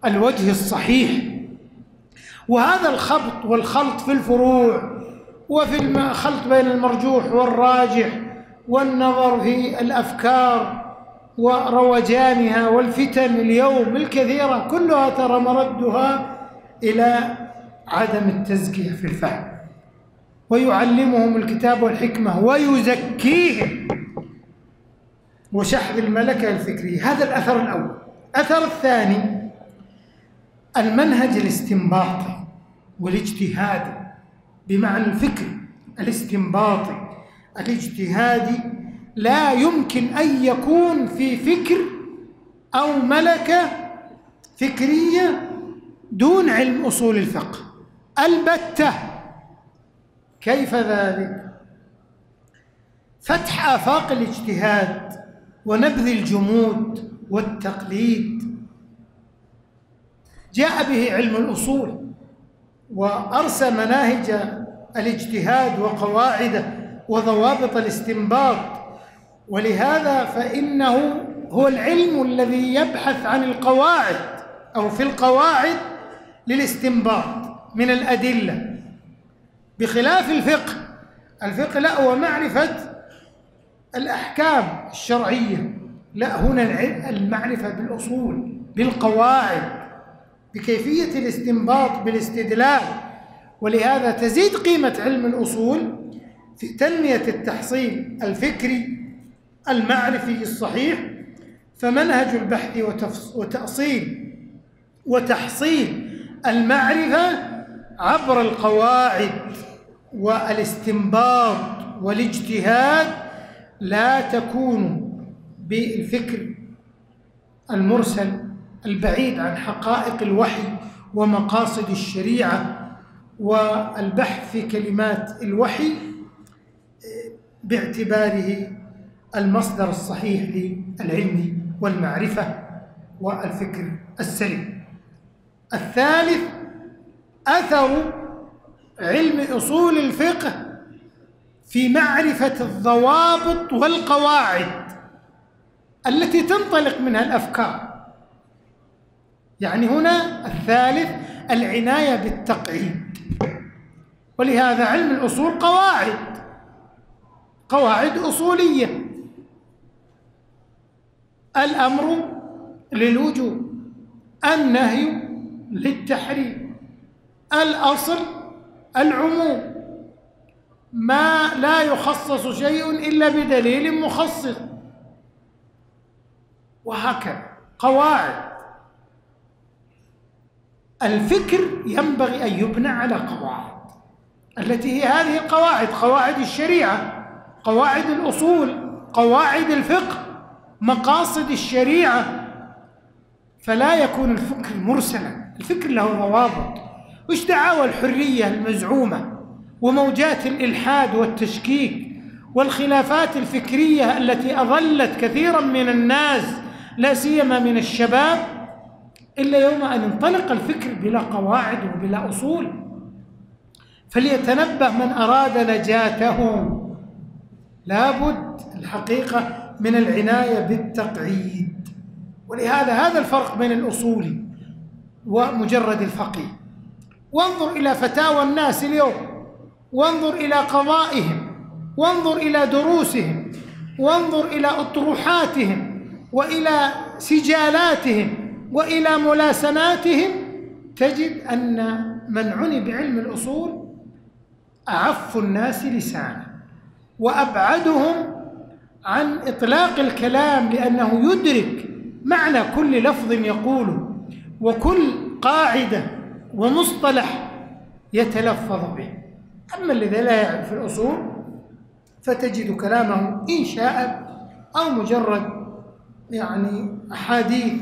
الوجه الصحيح. وهذا الخبط والخلط في الفروع وفي الخلط بين المرجوح والراجح والنظر في الأفكار وروجانها والفتن اليوم الكثيرة كلها ترى مردها إلى عدم التزكية في الفهم. ويعلمهم الكتاب والحكمة ويزكيهم. وشحذ الملكة الفكرية. هذا الأثر الأول. الاثر الثاني المنهج الاستنباطي والاجتهادي بمعنى الفكر الاستنباطي الاجتهادي لا يمكن أن يكون في فكر أو ملكة فكرية دون علم أصول الفقه البتة كيف ذلك؟ فتح آفاق الاجتهاد ونبذ الجمود والتقليد جاء به علم الأصول وأرسى مناهج الاجتهاد وقواعده وضوابط الاستنباط. ولهذا فإنه هو العلم الذي يبحث عن القواعد أو في القواعد للاستنباط من الأدلة. بخلاف الفقه الفقه لا هو معرفة الأحكام الشرعية. لا هنا المعرفة بالأصول بالقواعد. بكيفية الاستنباط بالاستدلال. ولهذا تزيد قيمة علم الأصول في تنمية التحصيل الفكري المعرفي الصحيح فمنهج البحث وتأصيل وتحصيل المعرفة عبر القواعد والاستنباط والاجتهاد لا تكون بالفكر المرسل البعيد عن حقائق الوحي ومقاصد الشريعة والبحث في كلمات الوحي باعتباره المصدر الصحيح للعلم والمعرفة والفكر السليم. الثالث أثر علم أصول الفقه في معرفة الضوابط والقواعد التي تنطلق منها الأفكار. يعني هنا الثالث العناية بالتقعيد. ولهذا علم الأصول قواعد. قواعد أصولية. الأمر للوجوب النهي للتحريم الأصل العموم. ما لا يخصص شيء إلا بدليل مخصص. وهكذا قواعد. الفكر ينبغي أن يبنى على قواعد. التي هي هذه القواعد قواعد الشريعة قواعد الأصول قواعد الفقه مقاصد الشريعة. فلا يكون الفكر مرسلا. الفكر له روابط. وش دعاوى الحرية المزعومة وموجات الإلحاد والتشكيك والخلافات الفكرية التي أضلت كثيرا من الناس لا سيما من الشباب؟ إلا يوم أن انطلق الفكر بلا قواعد وبلا أصول. فليتنبه من أراد نجاته لابد الحقيقة من العناية بالتقعيد. ولهذا هذا الفرق بين الأصولي ومجرد الفقيه وانظر إلى فتاوى الناس اليوم. وانظر إلى قضائهم. وانظر إلى دروسهم. وانظر إلى أطروحاتهم. وإلى سجالاتهم. وإلى ملاسناتهم تجد أن من عني بعلم الأصول أعف الناس لسانا وأبعدهم عن إطلاق الكلام لأنه يدرك معنى كل لفظ يقوله وكل قاعدة ومصطلح يتلفظ به. أما الذي لا يعرف الأصول فتجد كلامه إنشاء أو مجرد يعني أحاديث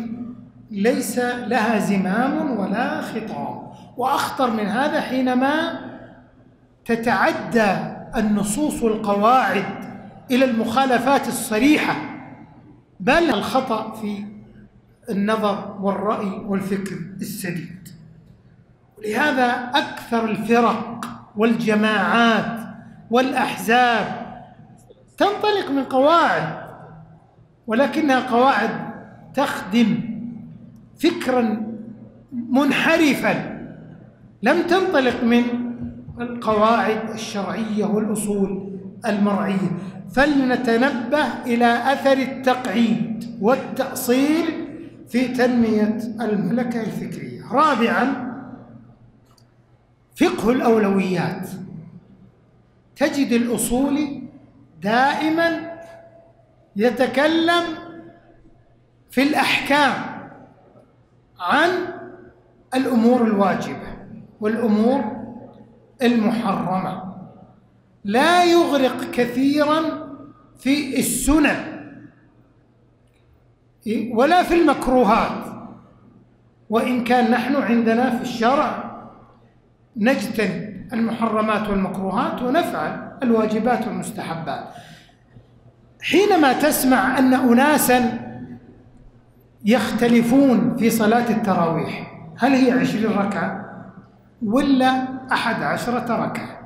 ليس لها زمام ولا خطام. وأخطر من هذا حينما تتعدى النصوص والقواعد إلى المخالفات الصريحة. بل الخطأ في النظر والرأي والفكر السديد. لهذا أكثر الفرق والجماعات والأحزاب تنطلق من قواعد ولكنها قواعد تخدم فكرا منحرفا. لم تنطلق من القواعد الشرعية والأصول المرعية. فلنتنبه إلى أثر التقعيد والتأصيل في تنمية الملكة الفكرية. رابعا فقه الأولويات. تجد الأصولي دائما يتكلم في الأحكام. عن الأمور الواجبة والأمور المحرمة. لا يغرق كثيرا في السنن ولا في المكروهات. وإن كان نحن عندنا في الشرع نجتنب المحرمات والمكروهات ونفعل الواجبات والمستحبات. حينما تسمع أن أناسا يختلفون في صلاة التراويح. هل هي عشرين ركعة ولا أحد عشرة ركعة؟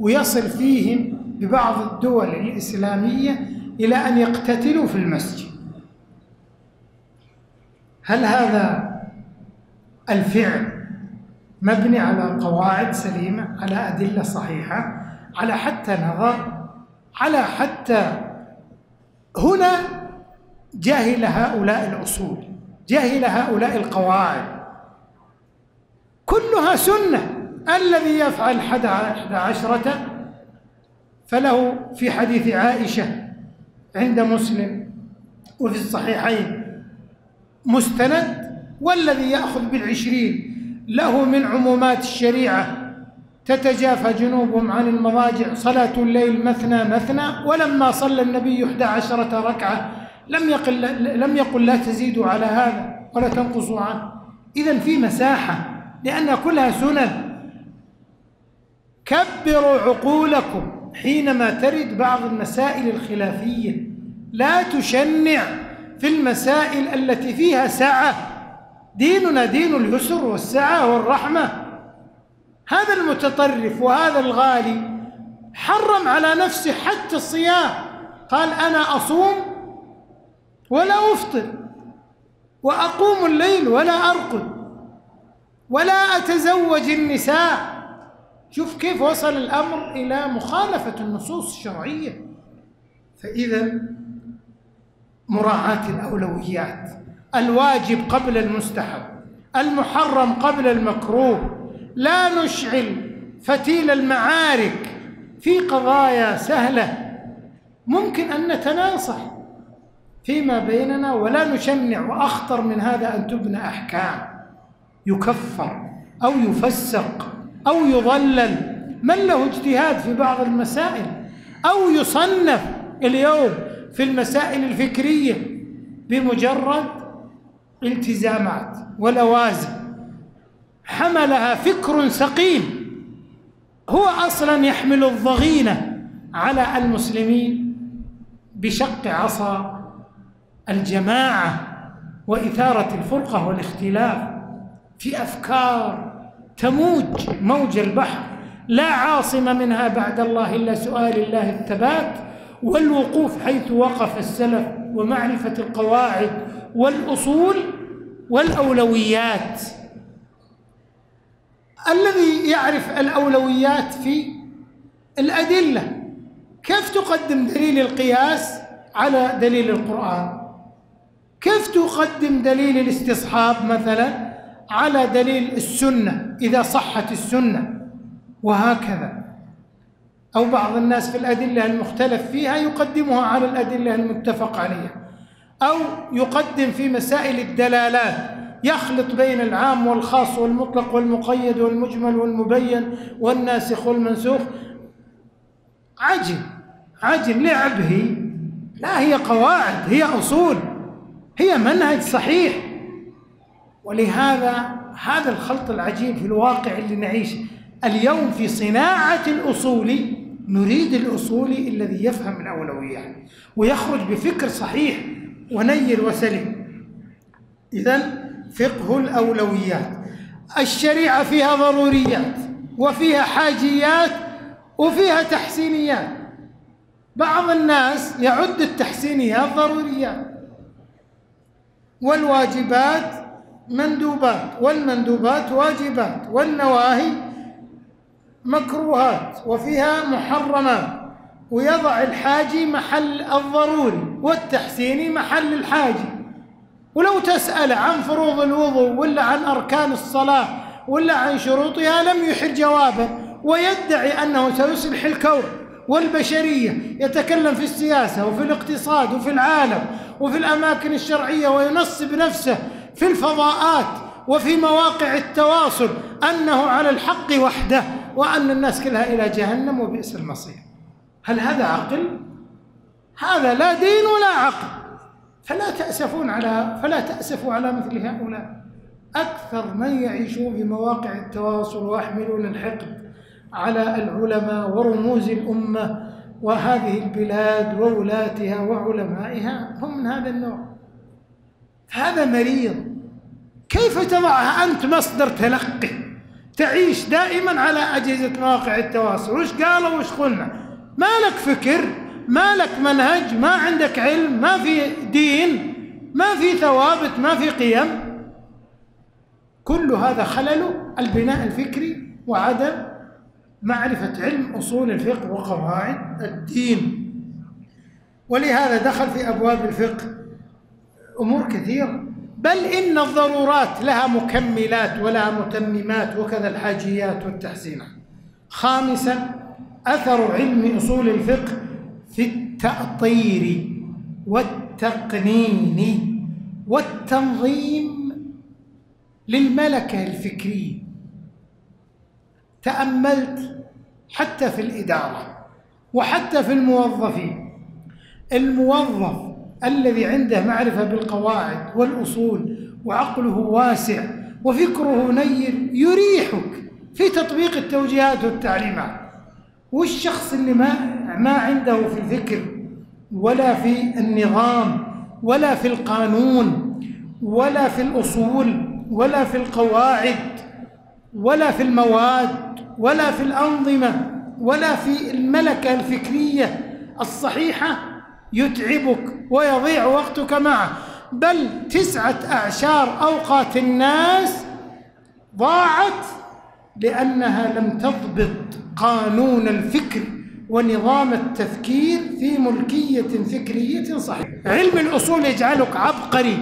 ويصل فيهم ببعض الدول الإسلامية إلى أن يقتتلوا في المسجد. هل هذا الفعل مبني على قواعد سليمة على أدلة صحيحة على حتى نظر على حتى هنا جاهل هؤلاء الأصول جاهل هؤلاء القواعد. كلها سنة. الذي يفعل حد عشرة فله في حديث عائشة عند مسلم وفي الصحيحين مستند والذي يأخذ بالعشرين له من عمومات الشريعة تتجافى جنوبهم عن المضاجع. صلاة الليل مثنى مثنى ولما صلى النبي إحدى عشرة ركعة لم يقل, لم يقل لا تزيدوا على هذا ولا تنقصوا عنه. إذا في مساحة لأنها كلها سنن. كبروا عقولكم حينما ترد بعض المسائل الخلافية. لا تشنع في المسائل التي فيها سعة. ديننا دين اليسر والسعة والرحمة. هذا المتطرف وهذا الغالي حرم على نفسه حتى الصيام. قال أنا أصوم ولا أفطر وأقوم الليل ولا أرقد ولا أتزوج النساء. شوف كيف وصل الأمر إلى مخالفة النصوص الشرعية. فإذا مراعاة الأولويات الواجب قبل المستحب المحرم قبل المكروه لا نشعل فتيل المعارك في قضايا سهلة. ممكن أن نتناصح. فيما بيننا ولا نشنع وأخطر من هذا أن تبنى أحكام. يكفر أو يفسق أو يضلل. من له اجتهاد في بعض المسائل؟ أو يصنف اليوم في المسائل الفكرية بمجرد التزامات ولوازم حملها فكر سقيم هو أصلا يحمل الضغينة على المسلمين بشق عصا الجماعة وإثارة الفرقة والاختلاف في أفكار تموج موج البحر. لا عاصم منها بعد الله إلا سؤال الله الثبات والوقوف حيث وقف السلف ومعرفة القواعد والأصول والأولويات. الذي يعرف الأولويات في الأدلة كيف تقدم دليل القياس على دليل القرآن؟ كيف تقدم دليل الاستصحاب مثلا على دليل السنة إذا صحت السنة؟ وهكذا. أو بعض الناس في الأدلة المختلف فيها يقدمها على الأدلة المتفق عليها. أو يقدم في مسائل الدلالات يخلط بين العام والخاص والمطلق والمقيد والمجمل والمبين والناسخ والمنسوخ. عجب عجب. لعبه لا هي قواعد هي أصول. هي منهج صحيح. ولهذا هذا الخلط العجيب في الواقع اللي نعيشه اليوم في صناعة الأصول نريد الأصولي الذي يفهم الأولويات ويخرج بفكر صحيح ونير وسليم. إذا فقه الأولويات. الشريعة فيها ضروريات وفيها حاجيات وفيها تحسينيات. بعض الناس يعد التحسينيات ضروريات. والواجبات مندوبات والمندوبات واجبات والنواهي مكروهات وفيها محرمات. ويضع الحاجي محل الضروري والتحسيني محل الحاجي ولو تسأل عن فروض الوضوء ولا عن أركان الصلاة ولا عن شروطها لم يحل جوابه. ويدعي أنه سيصلح الكون والبشرية. يتكلم في السياسة وفي الاقتصاد وفي العالم. وفي الأماكن الشرعية وينصب نفسه في الفضاءات وفي مواقع التواصل أنه على الحق وحده وأن الناس كلها إلى جهنم وبئس المصير. هل هذا عقل؟ هذا لا دين ولا عقل. فلا تأسفون على فلا تأسفوا على مثل هؤلاء. أكثر من يعيشون في مواقع التواصل ويحملون الحقد على العلماء ورموز الأمة وهذه البلاد وولاتها وعلمائها هم من هذا النوع. هذا مريض كيف تضعها؟ أنت مصدر تلقي. تعيش دائما على أجهزة مواقع التواصل. وش قالوا؟ وش قلنا؟ ما لك فكر ما لك منهج ما عندك علم ما في دين ما في ثوابت ما في قيم. كل هذا خلل البناء الفكري وعدم معرفة علم أصول الفقه وقواعد الدين. ولهذا دخل في أبواب الفقه أمور كثيرة. بل إن الضرورات لها مكملات ولها متممات وكذا الحاجيات والتحسينات. خامسا أثر علم أصول الفقه في التأطير والتقنين والتنظيم للملكة الفكرية. تأملت حتى في الإدارة وحتى في الموظفين. الموظف الذي عنده معرفة بالقواعد والأصول وعقله واسع وفكره نير يريحك في تطبيق التوجيهات والتعليمات. والشخص اللي ما ما عنده في الفكر ولا في النظام ولا في القانون ولا في الأصول ولا في القواعد ولا في المواد ولا في الأنظمة ولا في الملكة الفكرية الصحيحة يتعبك ويضيع وقتك معه. بل تسعة أعشار أوقات الناس ضاعت لأنها لم تضبط قانون الفكر ونظام التفكير في ملكية فكرية صحيحة. علم الأصول يجعلك عبقري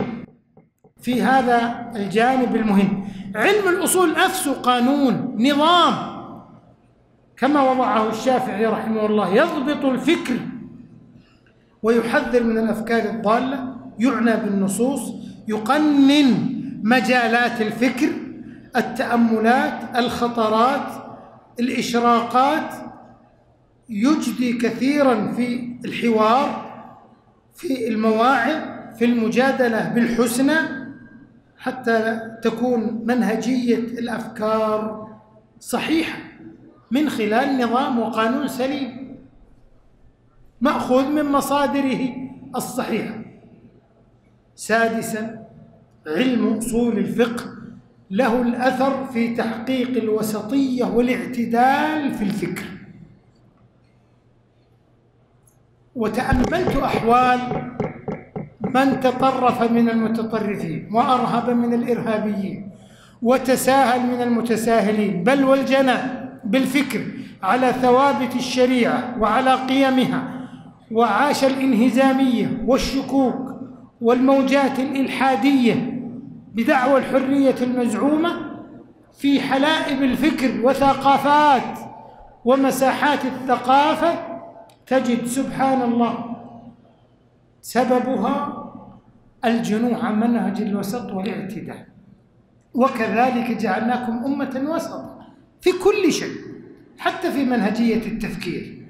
في هذا الجانب المهم. علم الأصول نفسه قانون نظام. كما وضعه الشافعي رحمه الله يضبط الفكر ويحذر من الأفكار الضالة يعنى بالنصوص يقنن مجالات الفكر التأملات الخطرات الإشراقات. يجدي كثيرا في الحوار في المواعظ في المجادلة بالحسنى حتى تكون منهجية الأفكار صحيحة. من خلال نظام وقانون سليم مأخوذ من مصادره الصحيحة. سادسا علم أصول الفقه له الأثر في تحقيق الوسطية والاعتدال في الفكر. وتأملت أحوال من تطرف من المتطرفين وأرهب من الإرهابيين وتساهل من المتساهلين بل والجنى بالفكر على ثوابت الشريعة وعلى قيمها وعاش الإنهزامية والشكوك والموجات الإلحادية بدعوى الحرية المزعومة في حلائب الفكر وثقافات ومساحات الثقافة تجد سبحان الله سببها الجنوع عن منهج الوسط والاعتدال وكذلك جعلناكم أمة وسطا. في كل شيء حتى في منهجية التفكير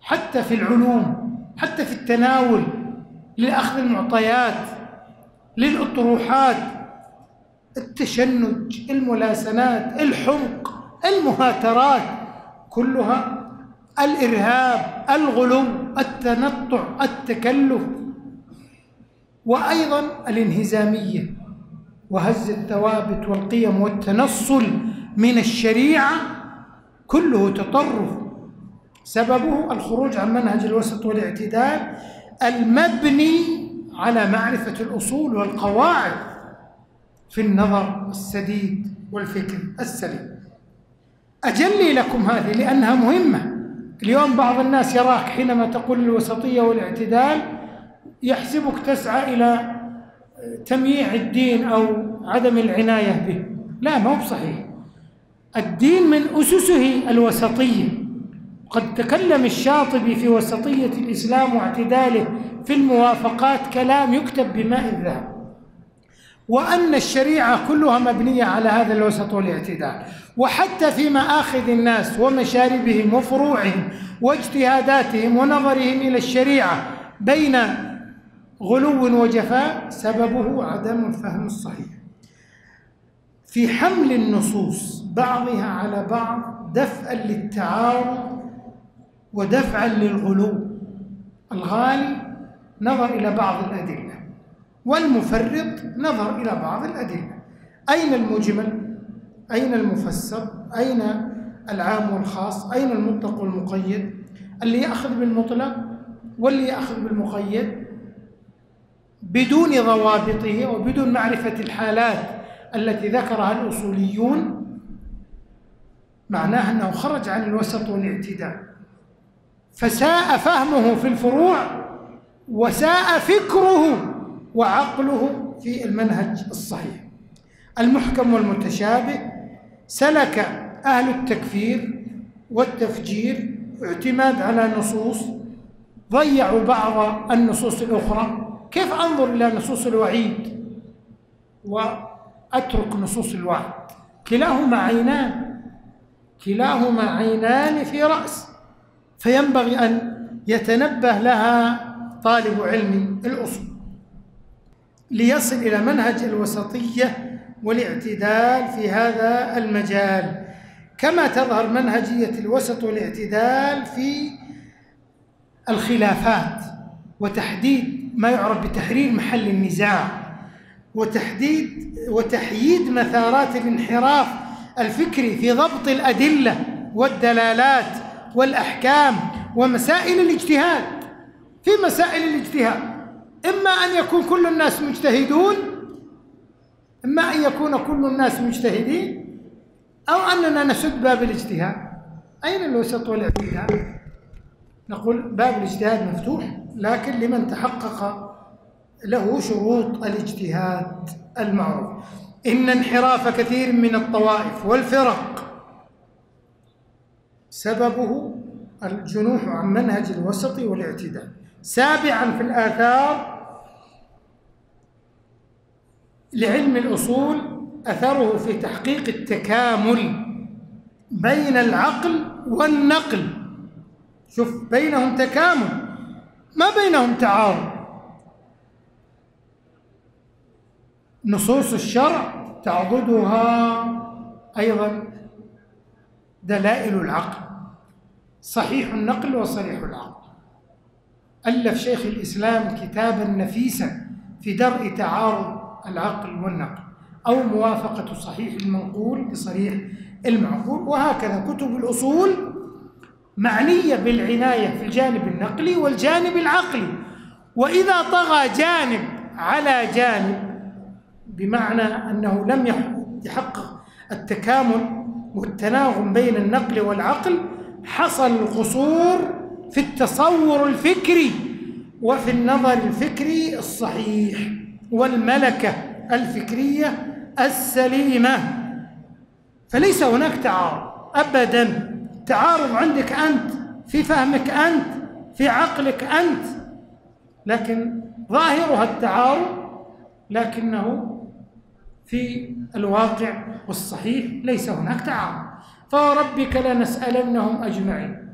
حتى في العلوم حتى في التناول لأخذ المعطيات للأطروحات التشنج الملاسنات الحمق المهاترات كلها الإرهاب الغلو التنطع التكلف وأيضا الانهزامية. وهز الثوابت والقيم والتنصل من الشريعة كله تطرف. سببه الخروج عن منهج الوسط والاعتدال المبني على معرفة الأصول والقواعد في النظر السديد والفكر السليم. أجلي لكم هذه لأنها مهمة. اليوم بعض الناس يراك حينما تقول الوسطية والاعتدال يحسبك تسعى إلى تمييع الدين أو عدم العناية به. لا ما هو صحيح الدين من أسسه الوسطية. قد تكلم الشاطبي في وسطية الإسلام واعتداله في الموافقات كلام يكتب بماء الذهب. وأن الشريعة كلها مبنية على هذا الوسط والاعتدال. وحتى في مآخذ الناس ومشاربهم وفروعهم واجتهاداتهم ونظرهم إلى الشريعة بين غلو وجفاء سببه عدم الفهم الصحيح. في حمل النصوص بعضها على بعض دفعا للتعارض ودفعا للغلو. الغالي نظر إلى بعض الأدلة والمفرط نظر إلى بعض الأدلة. أين المجمل؟ أين المفسر؟ أين العام والخاص أين المطلق والمقيد؟ اللي يأخذ بالمطلق واللي يأخذ بالمقيد؟ بدون ضوابطه وبدون معرفة الحالات التي ذكرها الأصوليون معناه أنه خرج عن الوسط والاعتدال فساء فهمه في الفروع وساء فكره وعقله في المنهج الصحيح. المحكم والمتشابه سلك أهل التكفير والتفجير اعتماد على نصوص ضيعوا بعض النصوص الأخرى كيف أنظر إلى نصوص الوعيد وأترك نصوص الوعد؟ كلاهما عينان. كلاهما عينان في رأس. فينبغي أن يتنبه لها طالب علم الأصول ليصل إلى منهج الوسطية والاعتدال في هذا المجال. كما تظهر منهجية الوسط والاعتدال في الخلافات وتحديد ما يعرف بتحرير محل النزاع وتحديد وتحييد مثارات الانحراف الفكري في ضبط الأدلة والدلالات والأحكام ومسائل الاجتهاد في مسائل الاجتهاد إما أن يكون كل الناس مجتهدون إما أن يكون كل الناس مجتهدين أو أننا نسد باب الاجتهاد أين الوسط والاعتدال؟ نقول باب الاجتهاد مفتوح لكن لمن تحقق له شروط الاجتهاد المعروف. إن انحراف كثير من الطوائف والفرق سببه الجنوح عن منهج الوسط والاعتدال. سابعا في الآثار لعلم الأصول أثره في تحقيق التكامل بين العقل والنقل. شوف بينهم تكامل. ما بينهم تعارض نصوص الشرع تعضدها أيضا دلائل العقل. صحيح النقل وصريح العقل. ألف شيخ الإسلام كتابا نفيسا في درء تعارض العقل والنقل أو موافقة صحيح المنقول بصريح المعقول وهكذا كتب الأصول معنية بالعناية في الجانب النقلي والجانب العقلي. وإذا طغى جانب على جانب بمعنى أنه لم يحقق التكامل والتناغم بين النقل والعقل حصل القصور في التصور الفكري وفي النظر الفكري الصحيح والملكة الفكرية السليمة. فليس هناك تعارض أبدا. تعارض عندك أنت في فهمك أنت في عقلك أنت. لكن ظاهرها التعارض لكنه في الواقع والصحيح ليس هناك تعارض. فوربك لنسألنهم أجمعين.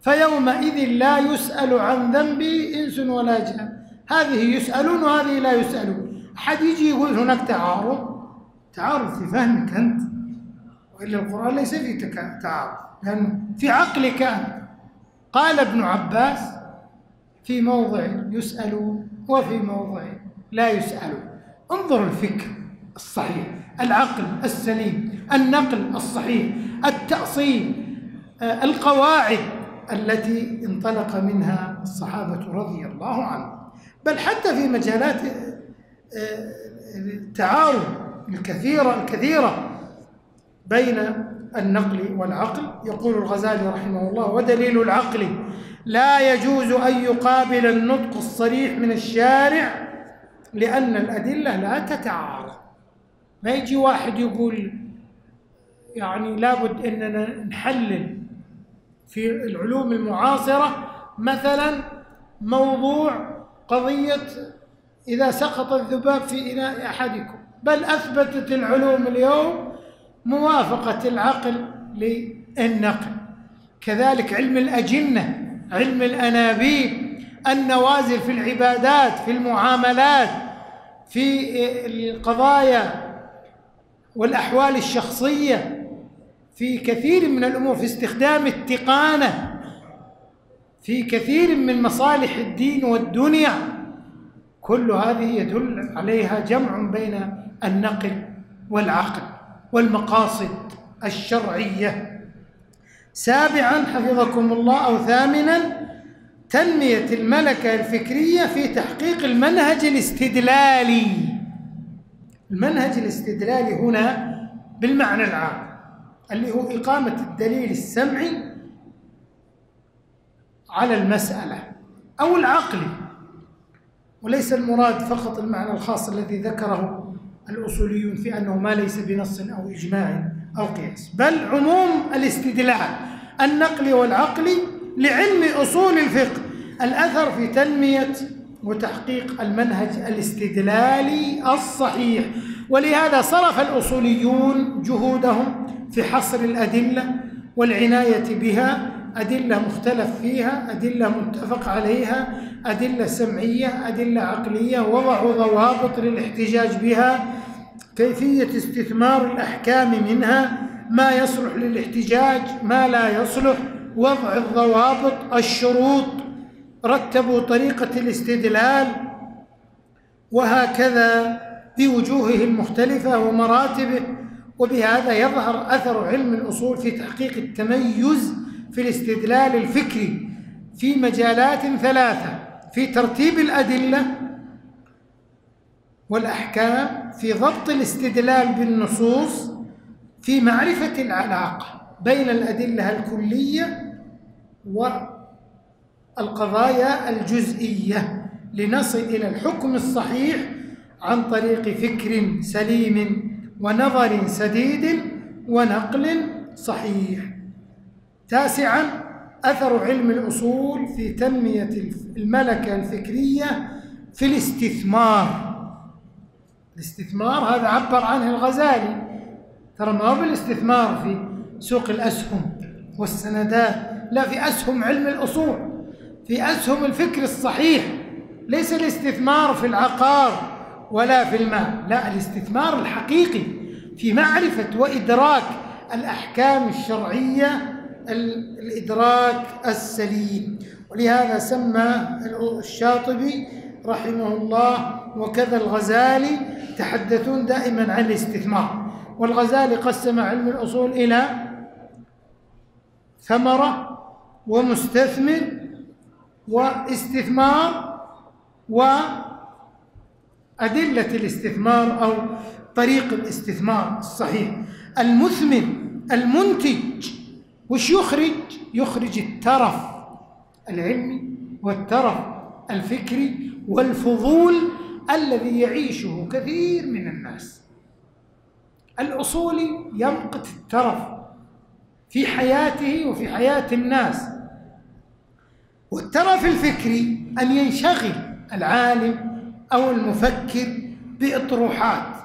فيومئذ لا يسأل عن ذنبي إنس ولا جان هذه يسألون وهذه لا يسألون. أحد يجي يقول هناك تعارض؟ تعارض في فهمك أنت. وإلا القرآن ليس فيه تعارض. لأنه في عقلك أنت قال ابن عباس في موضع يسألون وفي موضع لا يسألون. انظر الفكر الصحيح العقل السليم النقل الصحيح التأصيل آه، القواعد التي انطلق منها الصحابة رضي الله عنهم. بل حتى في مجالات آه، التعارض الكثيرة الكثيرة بين النقل والعقل. يقول الغزالي رحمه الله ودليل العقل لا يجوز أن يقابل النطق الصريح من الشارع لأن الأدلة لا تتعارض. ما يجي واحد يقول يعني لابد أننا نحلل في العلوم المعاصرة مثلا موضوع قضية إذا سقط الذباب في إناء أحدكم. بل أثبتت العلوم اليوم موافقة العقل للنقل. كذلك علم الأجنة علم الأنابيب النوازل في العبادات في المعاملات في القضايا والأحوال الشخصية في كثير من الأمور في استخدام التقانة في كثير من مصالح الدين والدنيا. كل هذه يدل عليها جمع بين النقل والعقل. والمقاصد الشرعية. سابعا حفظكم الله أو ثامنا تنمية الملكة الفكرية في تحقيق المنهج الاستدلالي. المنهج الاستدلالي هنا بالمعنى العام اللي هو إقامة الدليل السمعي على المسألة أو العقلي وليس المراد فقط المعنى الخاص الذي ذكره الأصوليون في أنه ما ليس بنص أو إجماع أو قياس بل عموم الاستدلال النقلي والعقلي لعلم أصول الفقه. الأثر في تنمية وتحقيق المنهج الاستدلالي الصحيح. ولهذا صرف الأصوليون جهودهم في حصر الأدلة والعناية بها أدلة مختلف فيها أدلة متفق عليها أدلة سمعية أدلة عقلية وضعوا ضوابط للاحتجاج بها كيفية استثمار الأحكام منها ما يصلح للاحتجاج ما لا يصلح وضع الضوابط الشروط رتبوا طريقة الاستدلال وهكذا بوجوهه المختلفة ومراتبه وبهذا يظهر أثر علم الأصول في تحقيق التميز في الاستدلال الفكري في مجالات ثلاثة في ترتيب الأدلة والأحكام في ضبط الاستدلال بالنصوص في معرفة العلاقة بين الأدلة الكلية والقضايا الجزئية لنصل إلى الحكم الصحيح عن طريق فكر سليم ونظر سديد ونقل صحيح. تاسعا أثر علم الأصول في تنمية الملكة الفكرية في الاستثمار. الاستثمار هذا عبر عنه الغزالي. ترى ما هو بالاستثمار في سوق الأسهم والسندات؟ لا في أسهم علم الأصول في أسهم الفكر الصحيح. ليس الاستثمار في العقار ولا في المال لا الاستثمار الحقيقي في معرفة وإدراك الأحكام الشرعية الإدراك السليم. ولهذا سمى الشاطبي رحمه الله وكذا الغزالي تحدثون دائما عن الاستثمار. والغزالي قسم علم الأصول إلى ثمرة ومستثمر واستثمار وأدلة الاستثمار أو طريق الاستثمار الصحيح. المثمر المنتج وش يخرج؟ يخرج الترف العلمي والترف الفكري والفضول الذي يعيشه كثير من الناس. الأصولي يمقت الترف في حياته وفي حياة الناس. والترف الفكري أن ينشغل العالم أو المفكر بإطروحات.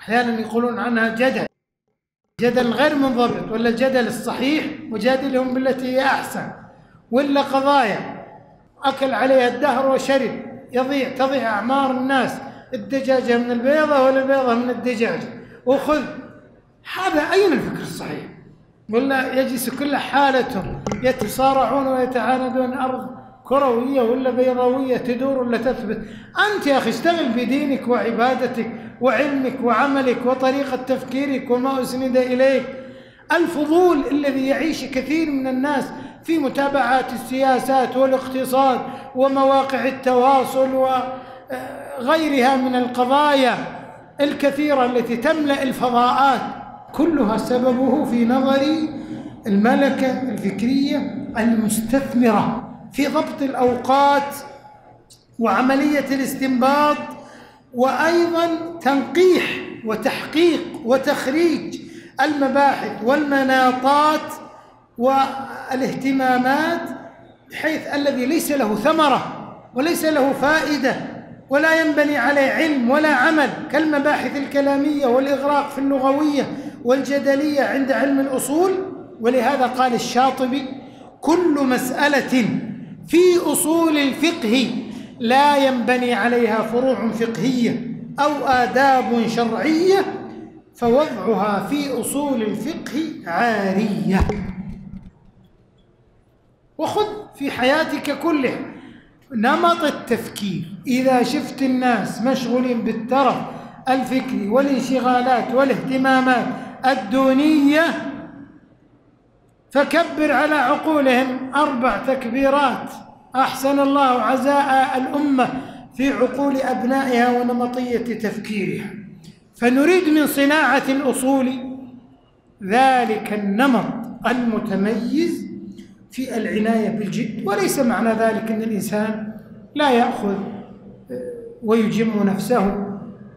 أحيانا يقولون عنها جدل. جدل غير منضبط ولا الجدل الصحيح وجادلهم بالتي هي أحسن. ولا قضايا أكل عليها الدهر وشرب يضيع تضيع أعمار الناس. الدجاجة من البيضة ولا البيضة من الدجاجة. وخذ. هذا أين الفكر الصحيح؟ ولا يجلس كل حالتهم. يتصارعون ويتعاندون. أرض كروية ولا بيضاوية تدور ولا تثبت. أنت يا أخي اشتغل بدينك وعبادتك. وعلمك وعملك وطريقة تفكيرك وما أسند إليك. الفضول الذي يعيش كثير من الناس في متابعات السياسات والاقتصاد ومواقع التواصل وغيرها من القضايا الكثيرة التي تملأ الفضاءات. كلها سببه في نظري الملكة الفكرية المستثمرة في ضبط الأوقات وعملية الاستنباط وأيضا تنقيح وتحقيق وتخريج المباحث والمناطات والاهتمامات بحيث الذي ليس له ثمرة وليس له فائدة ولا ينبني عليه علم ولا عمل كالمباحث الكلامية والإغراق في اللغوية والجدلية عند علم الأصول. ولهذا قال الشاطبي كل مسألة في أصول الفقه لا ينبني عليها فروع فقهية أو آداب شرعية فوضعها في أصول الفقه عارية. وخذ في حياتك كلها نمط التفكير. إذا شفت الناس مشغولين بالترف الفكري والانشغالات والاهتمامات الدونية فكبر على عقولهم أربع تكبيرات. أحسن الله عزاء الأمة في عقول أبنائها ونمطية تفكيرها. فنريد من صناعة الأصول ذلك النمط المتميز في العناية بالجد. وليس معنى ذلك أن الإنسان لا يأخذ ويجم نفسه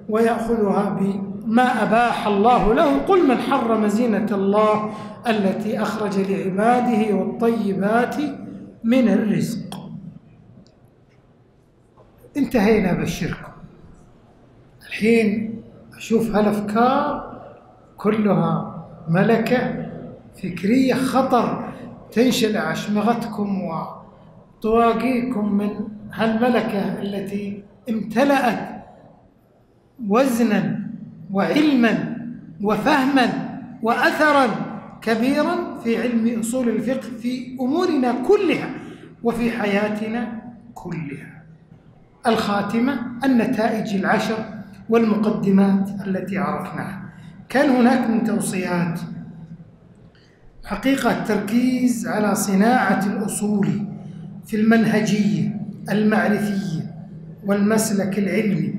ويأخذها بما أباح الله له. قل من حرم زينة الله التي أخرج لعباده والطيبات من الرزق. انتهينا بالشرك. الحين أشوف هالأفكار كلها ملكة فكرية خطر تنشل أشمغتكم وطواقيكم من هالملكة التي امتلأت وزنا وعلما وفهما وأثرا كبيرا في علم أصول الفقه في أمورنا كلها وفي حياتنا كلها. الخاتمة النتائج العشر والمقدمات التي عرفناها. كان هناك من توصيات. حقيقة التركيز على صناعة الأصول في المنهجية المعرفية والمسلك العلمي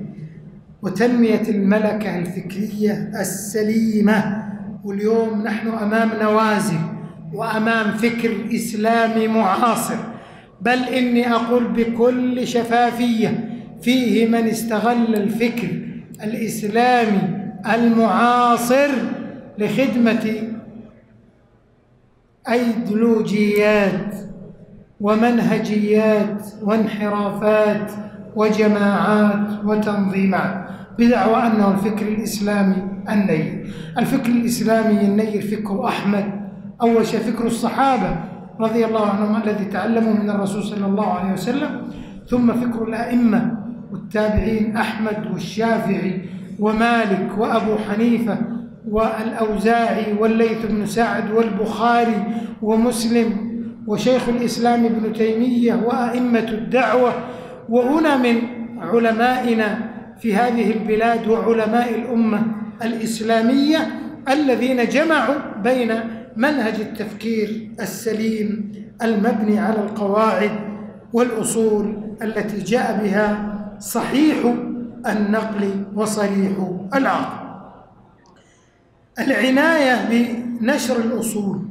وتنمية الملكة الفكرية السليمة. واليوم نحن أمام نوازل وأمام فكر إسلامي معاصر. بل إني أقول بكل شفافية فيه من استغل الفكر الإسلامي المعاصر لخدمة أيديولوجيات ومنهجيات وانحرافات وجماعات وتنظيمات بدعوى أنه الفكر الإسلامي النير. الفكر الإسلامي النير فكر أحمد أول شيء فكر الصحابة. رضي الله عنهم الذي تعلموا من الرسول صلى الله عليه وسلم ثم فكر الأئمة والتابعين أحمد والشافعي ومالك وأبو حنيفة والأوزاعي والليث بن سعد والبخاري ومسلم وشيخ الإسلام ابن تيمية وأئمة الدعوة وهنا من علمائنا في هذه البلاد وعلماء الأمة الإسلامية الذين جمعوا بين منهج التفكير السليم المبني على القواعد والأصول التي جاء بها صحيح النقل وصريح العقل. العناية بنشر الأصول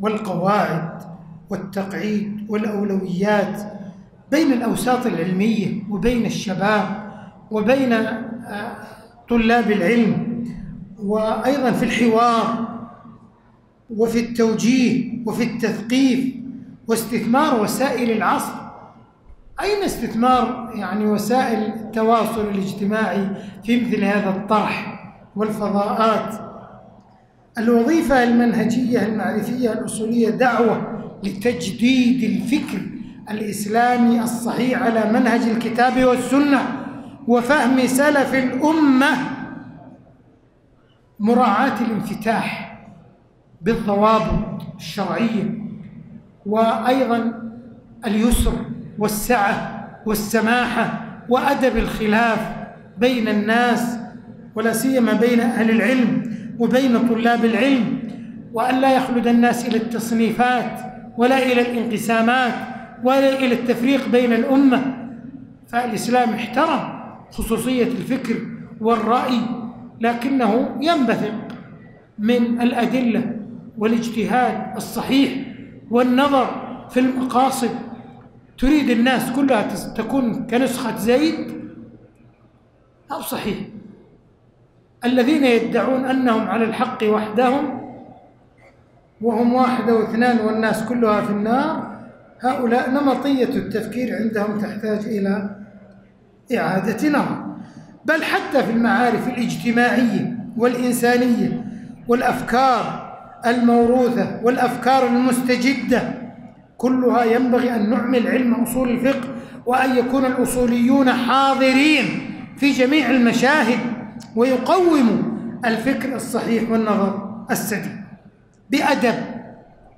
والقواعد والتقعيد والأولويات بين الأوساط العلمية وبين الشباب وبين آه، طلاب العلم وأيضا في الحوار وفي التوجيه وفي التثقيف واستثمار وسائل العصر. أين استثمار يعني وسائل التواصل الاجتماعي في مثل هذا الطرح والفضاءات؟ الوظيفة المنهجية المعرفية الأصولية دعوة لتجديد الفكر الإسلامي الصحيح على منهج الكتاب والسنة وفهم سلف الأمة. مراعاة الانفتاح. بالضوابط الشرعية وأيضا اليسر والسعة والسماحة وأدب الخلاف بين الناس ولا سيما بين أهل العلم وبين طلاب العلم وأن لا يخلد الناس إلى التصنيفات ولا إلى الانقسامات ولا إلى التفريق بين الأمة. فالإسلام احترم خصوصية الفكر والرأي لكنه ينبثق من الأدلة والاجتهاد الصحيح والنظر في المقاصد. تريد الناس كلها تكون كنسخة زيد أو صحيح. الذين يدعون أنهم على الحق وحدهم وهم واحدة واثنان والناس كلها في النار هؤلاء نمطية التفكير عندهم تحتاج إلى إعادة نظر. بل حتى في المعارف الاجتماعية والإنسانية والأفكار الموروثة والأفكار المستجدة كلها ينبغي أن نعمل علم أصول الفقه وأن يكون الأصوليون حاضرين في جميع المشاهد ويقوموا الفكر الصحيح والنظر السديد بأدب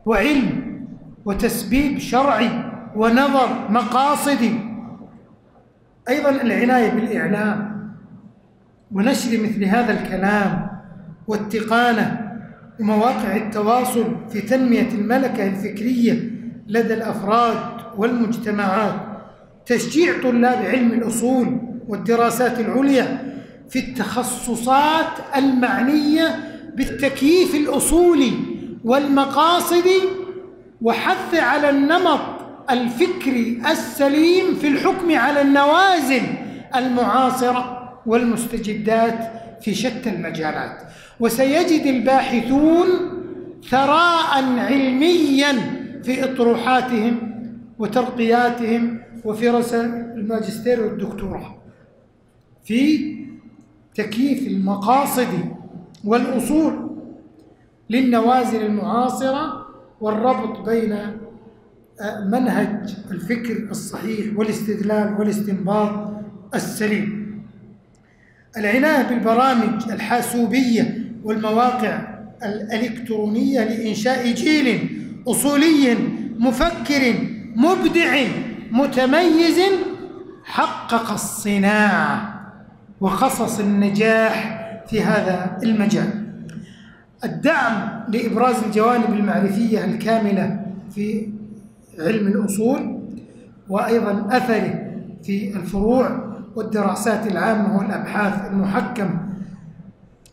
وعلم وتسبيب شرعي ونظر مقاصدي أيضا العناية بالإعلام ونشر مثل هذا الكلام واتقانه ومواقع التواصل في تنمية الملكة الفكرية لدى الأفراد والمجتمعات تشجيع طلاب علم الأصول والدراسات العليا في التخصصات المعنية بالتكييف الأصولي والمقاصد وحث على النمط الفكري السليم في الحكم على النوازل المعاصرة والمستجدات في شتى المجالات. وسيجد الباحثون ثراء علميا في إطروحاتهم وترقياتهم رسائل الماجستير والدكتوراه. في تكييف المقاصد والأصول للنوازل المعاصرة والربط بين آه، منهج الفكر الصحيح والاستدلال والاستنباط السليم. العناية بالبرامج الحاسوبية والمواقع الإلكترونية لإنشاء جيل أصولي مفكر مبدع متميز حقق الصناعة وقصص النجاح في هذا المجال. الدعم لإبراز الجوانب المعرفية الكاملة في علم الأصول وأيضا أثره في الفروع والدراسات العامة والأبحاث المحكم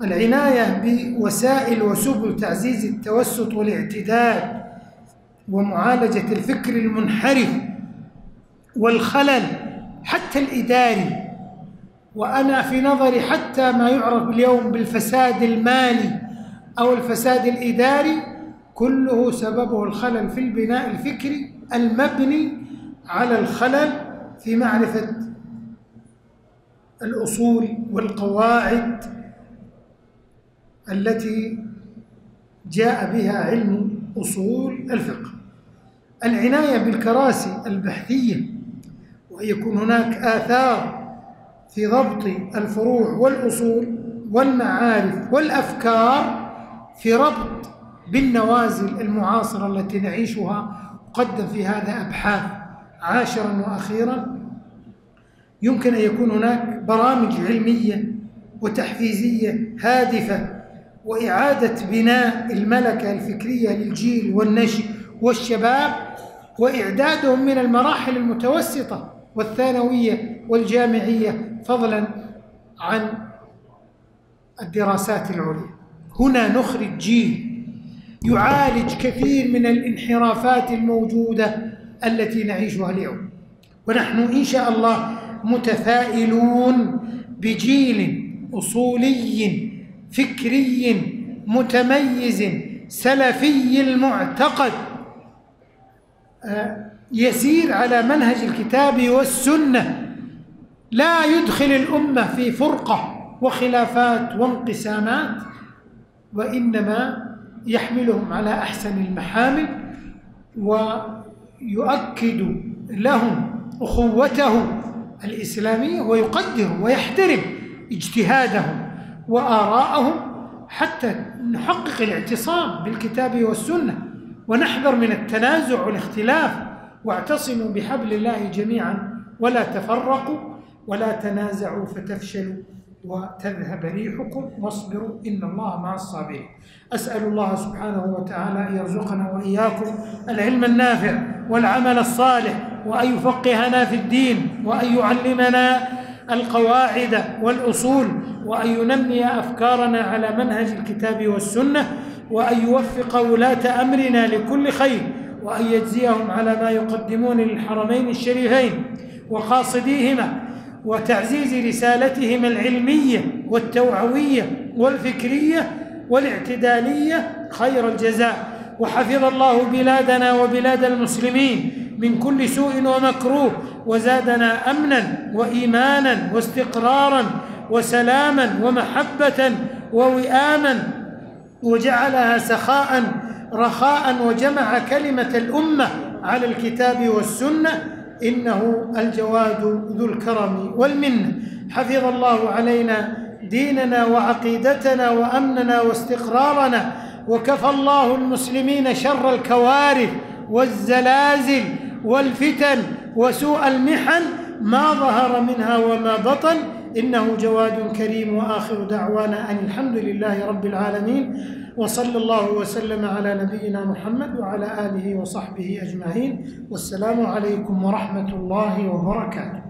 العناية بوسائل وسبل تعزيز التوسط والاعتدال ومعالجة الفكر المنحرف والخلل حتى الإداري. وأنا في نظري حتى ما يعرف اليوم بالفساد المالي أو الفساد الإداري كله سببه الخلل في البناء الفكري المبني على الخلل في معرفة الأصول والقواعد التي جاء بها علم أصول الفقه. العناية بالكراسي البحثية وأن يكون هناك آثار في ضبط الفروع والأصول والمعارف والأفكار في ربط بالنوازل المعاصرة التي نعيشها. قدم في هذا أبحاث عاشرا وأخيرا. يمكن أن يكون هناك برامج علمية وتحفيزية هادفة وإعادة بناء الملكة الفكرية للجيل والنشء والشباب وإعدادهم من المراحل المتوسطة والثانوية والجامعية فضلا عن الدراسات العليا. هنا نخرج جيل يعالج كثير من الانحرافات الموجودة التي نعيشها اليوم. ونحن إن شاء الله متفائلون بجيل أصولي فكري متميز سلفي المعتقد. آه، يسير على منهج الكتاب والسنة. لا يدخل الأمة في فرقة وخلافات وانقسامات وإنما يحملهم على أحسن المحامل ويؤكد لهم أخوته الإسلامية ويقدر ويحترم اجتهادهم وآراءهم حتى نحقق الاعتصام بالكتاب والسنة ونحذر من التنازع والاختلاف. واعتصموا بحبل الله جميعا. ولا تفرقوا ولا تنازعوا فتفشلوا وتذهب ريحكم واصبروا إن الله مع الصابرين. أسأل الله سبحانه وتعالى أن يرزقنا وإياكم العلم النافع والعمل الصالح وأن يفقهنا في الدين وأن يعلمنا القواعد والأصول وأن ينمي أفكارنا على منهج الكتاب والسنة وأن يوفق ولاة أمرنا لكل خير وأن يجزيهم على ما يقدمون للحرمين الشريفين وقاصديهما وتعزيز رسالتهم العلمية والتوعوية والفكرية والاعتدالية خير الجزاء. وحفظ الله بلادنا وبلاد المسلمين من كل سوء ومكروه وزادنا أمنا وإيمانا واستقرارا وسلاما ومحبة ووئاما وجعلها سخاء رخاء وجمع كلمة الأمة على الكتاب والسنة إنه الجواد ذو الكرم والمنة. حفظ الله علينا ديننا وعقيدتنا وأمننا واستقرارنا وكفى الله المسلمين شر الكوارث والزلازل والفتن وسوء المحن ما ظهر منها وما بطن إنه جواد كريم وآخر دعوانا أن الحمد لله رب العالمين وصلى الله وسلم على نبينا محمد وعلى آله وصحبه أجمعين والسلام عليكم ورحمة الله وبركاته.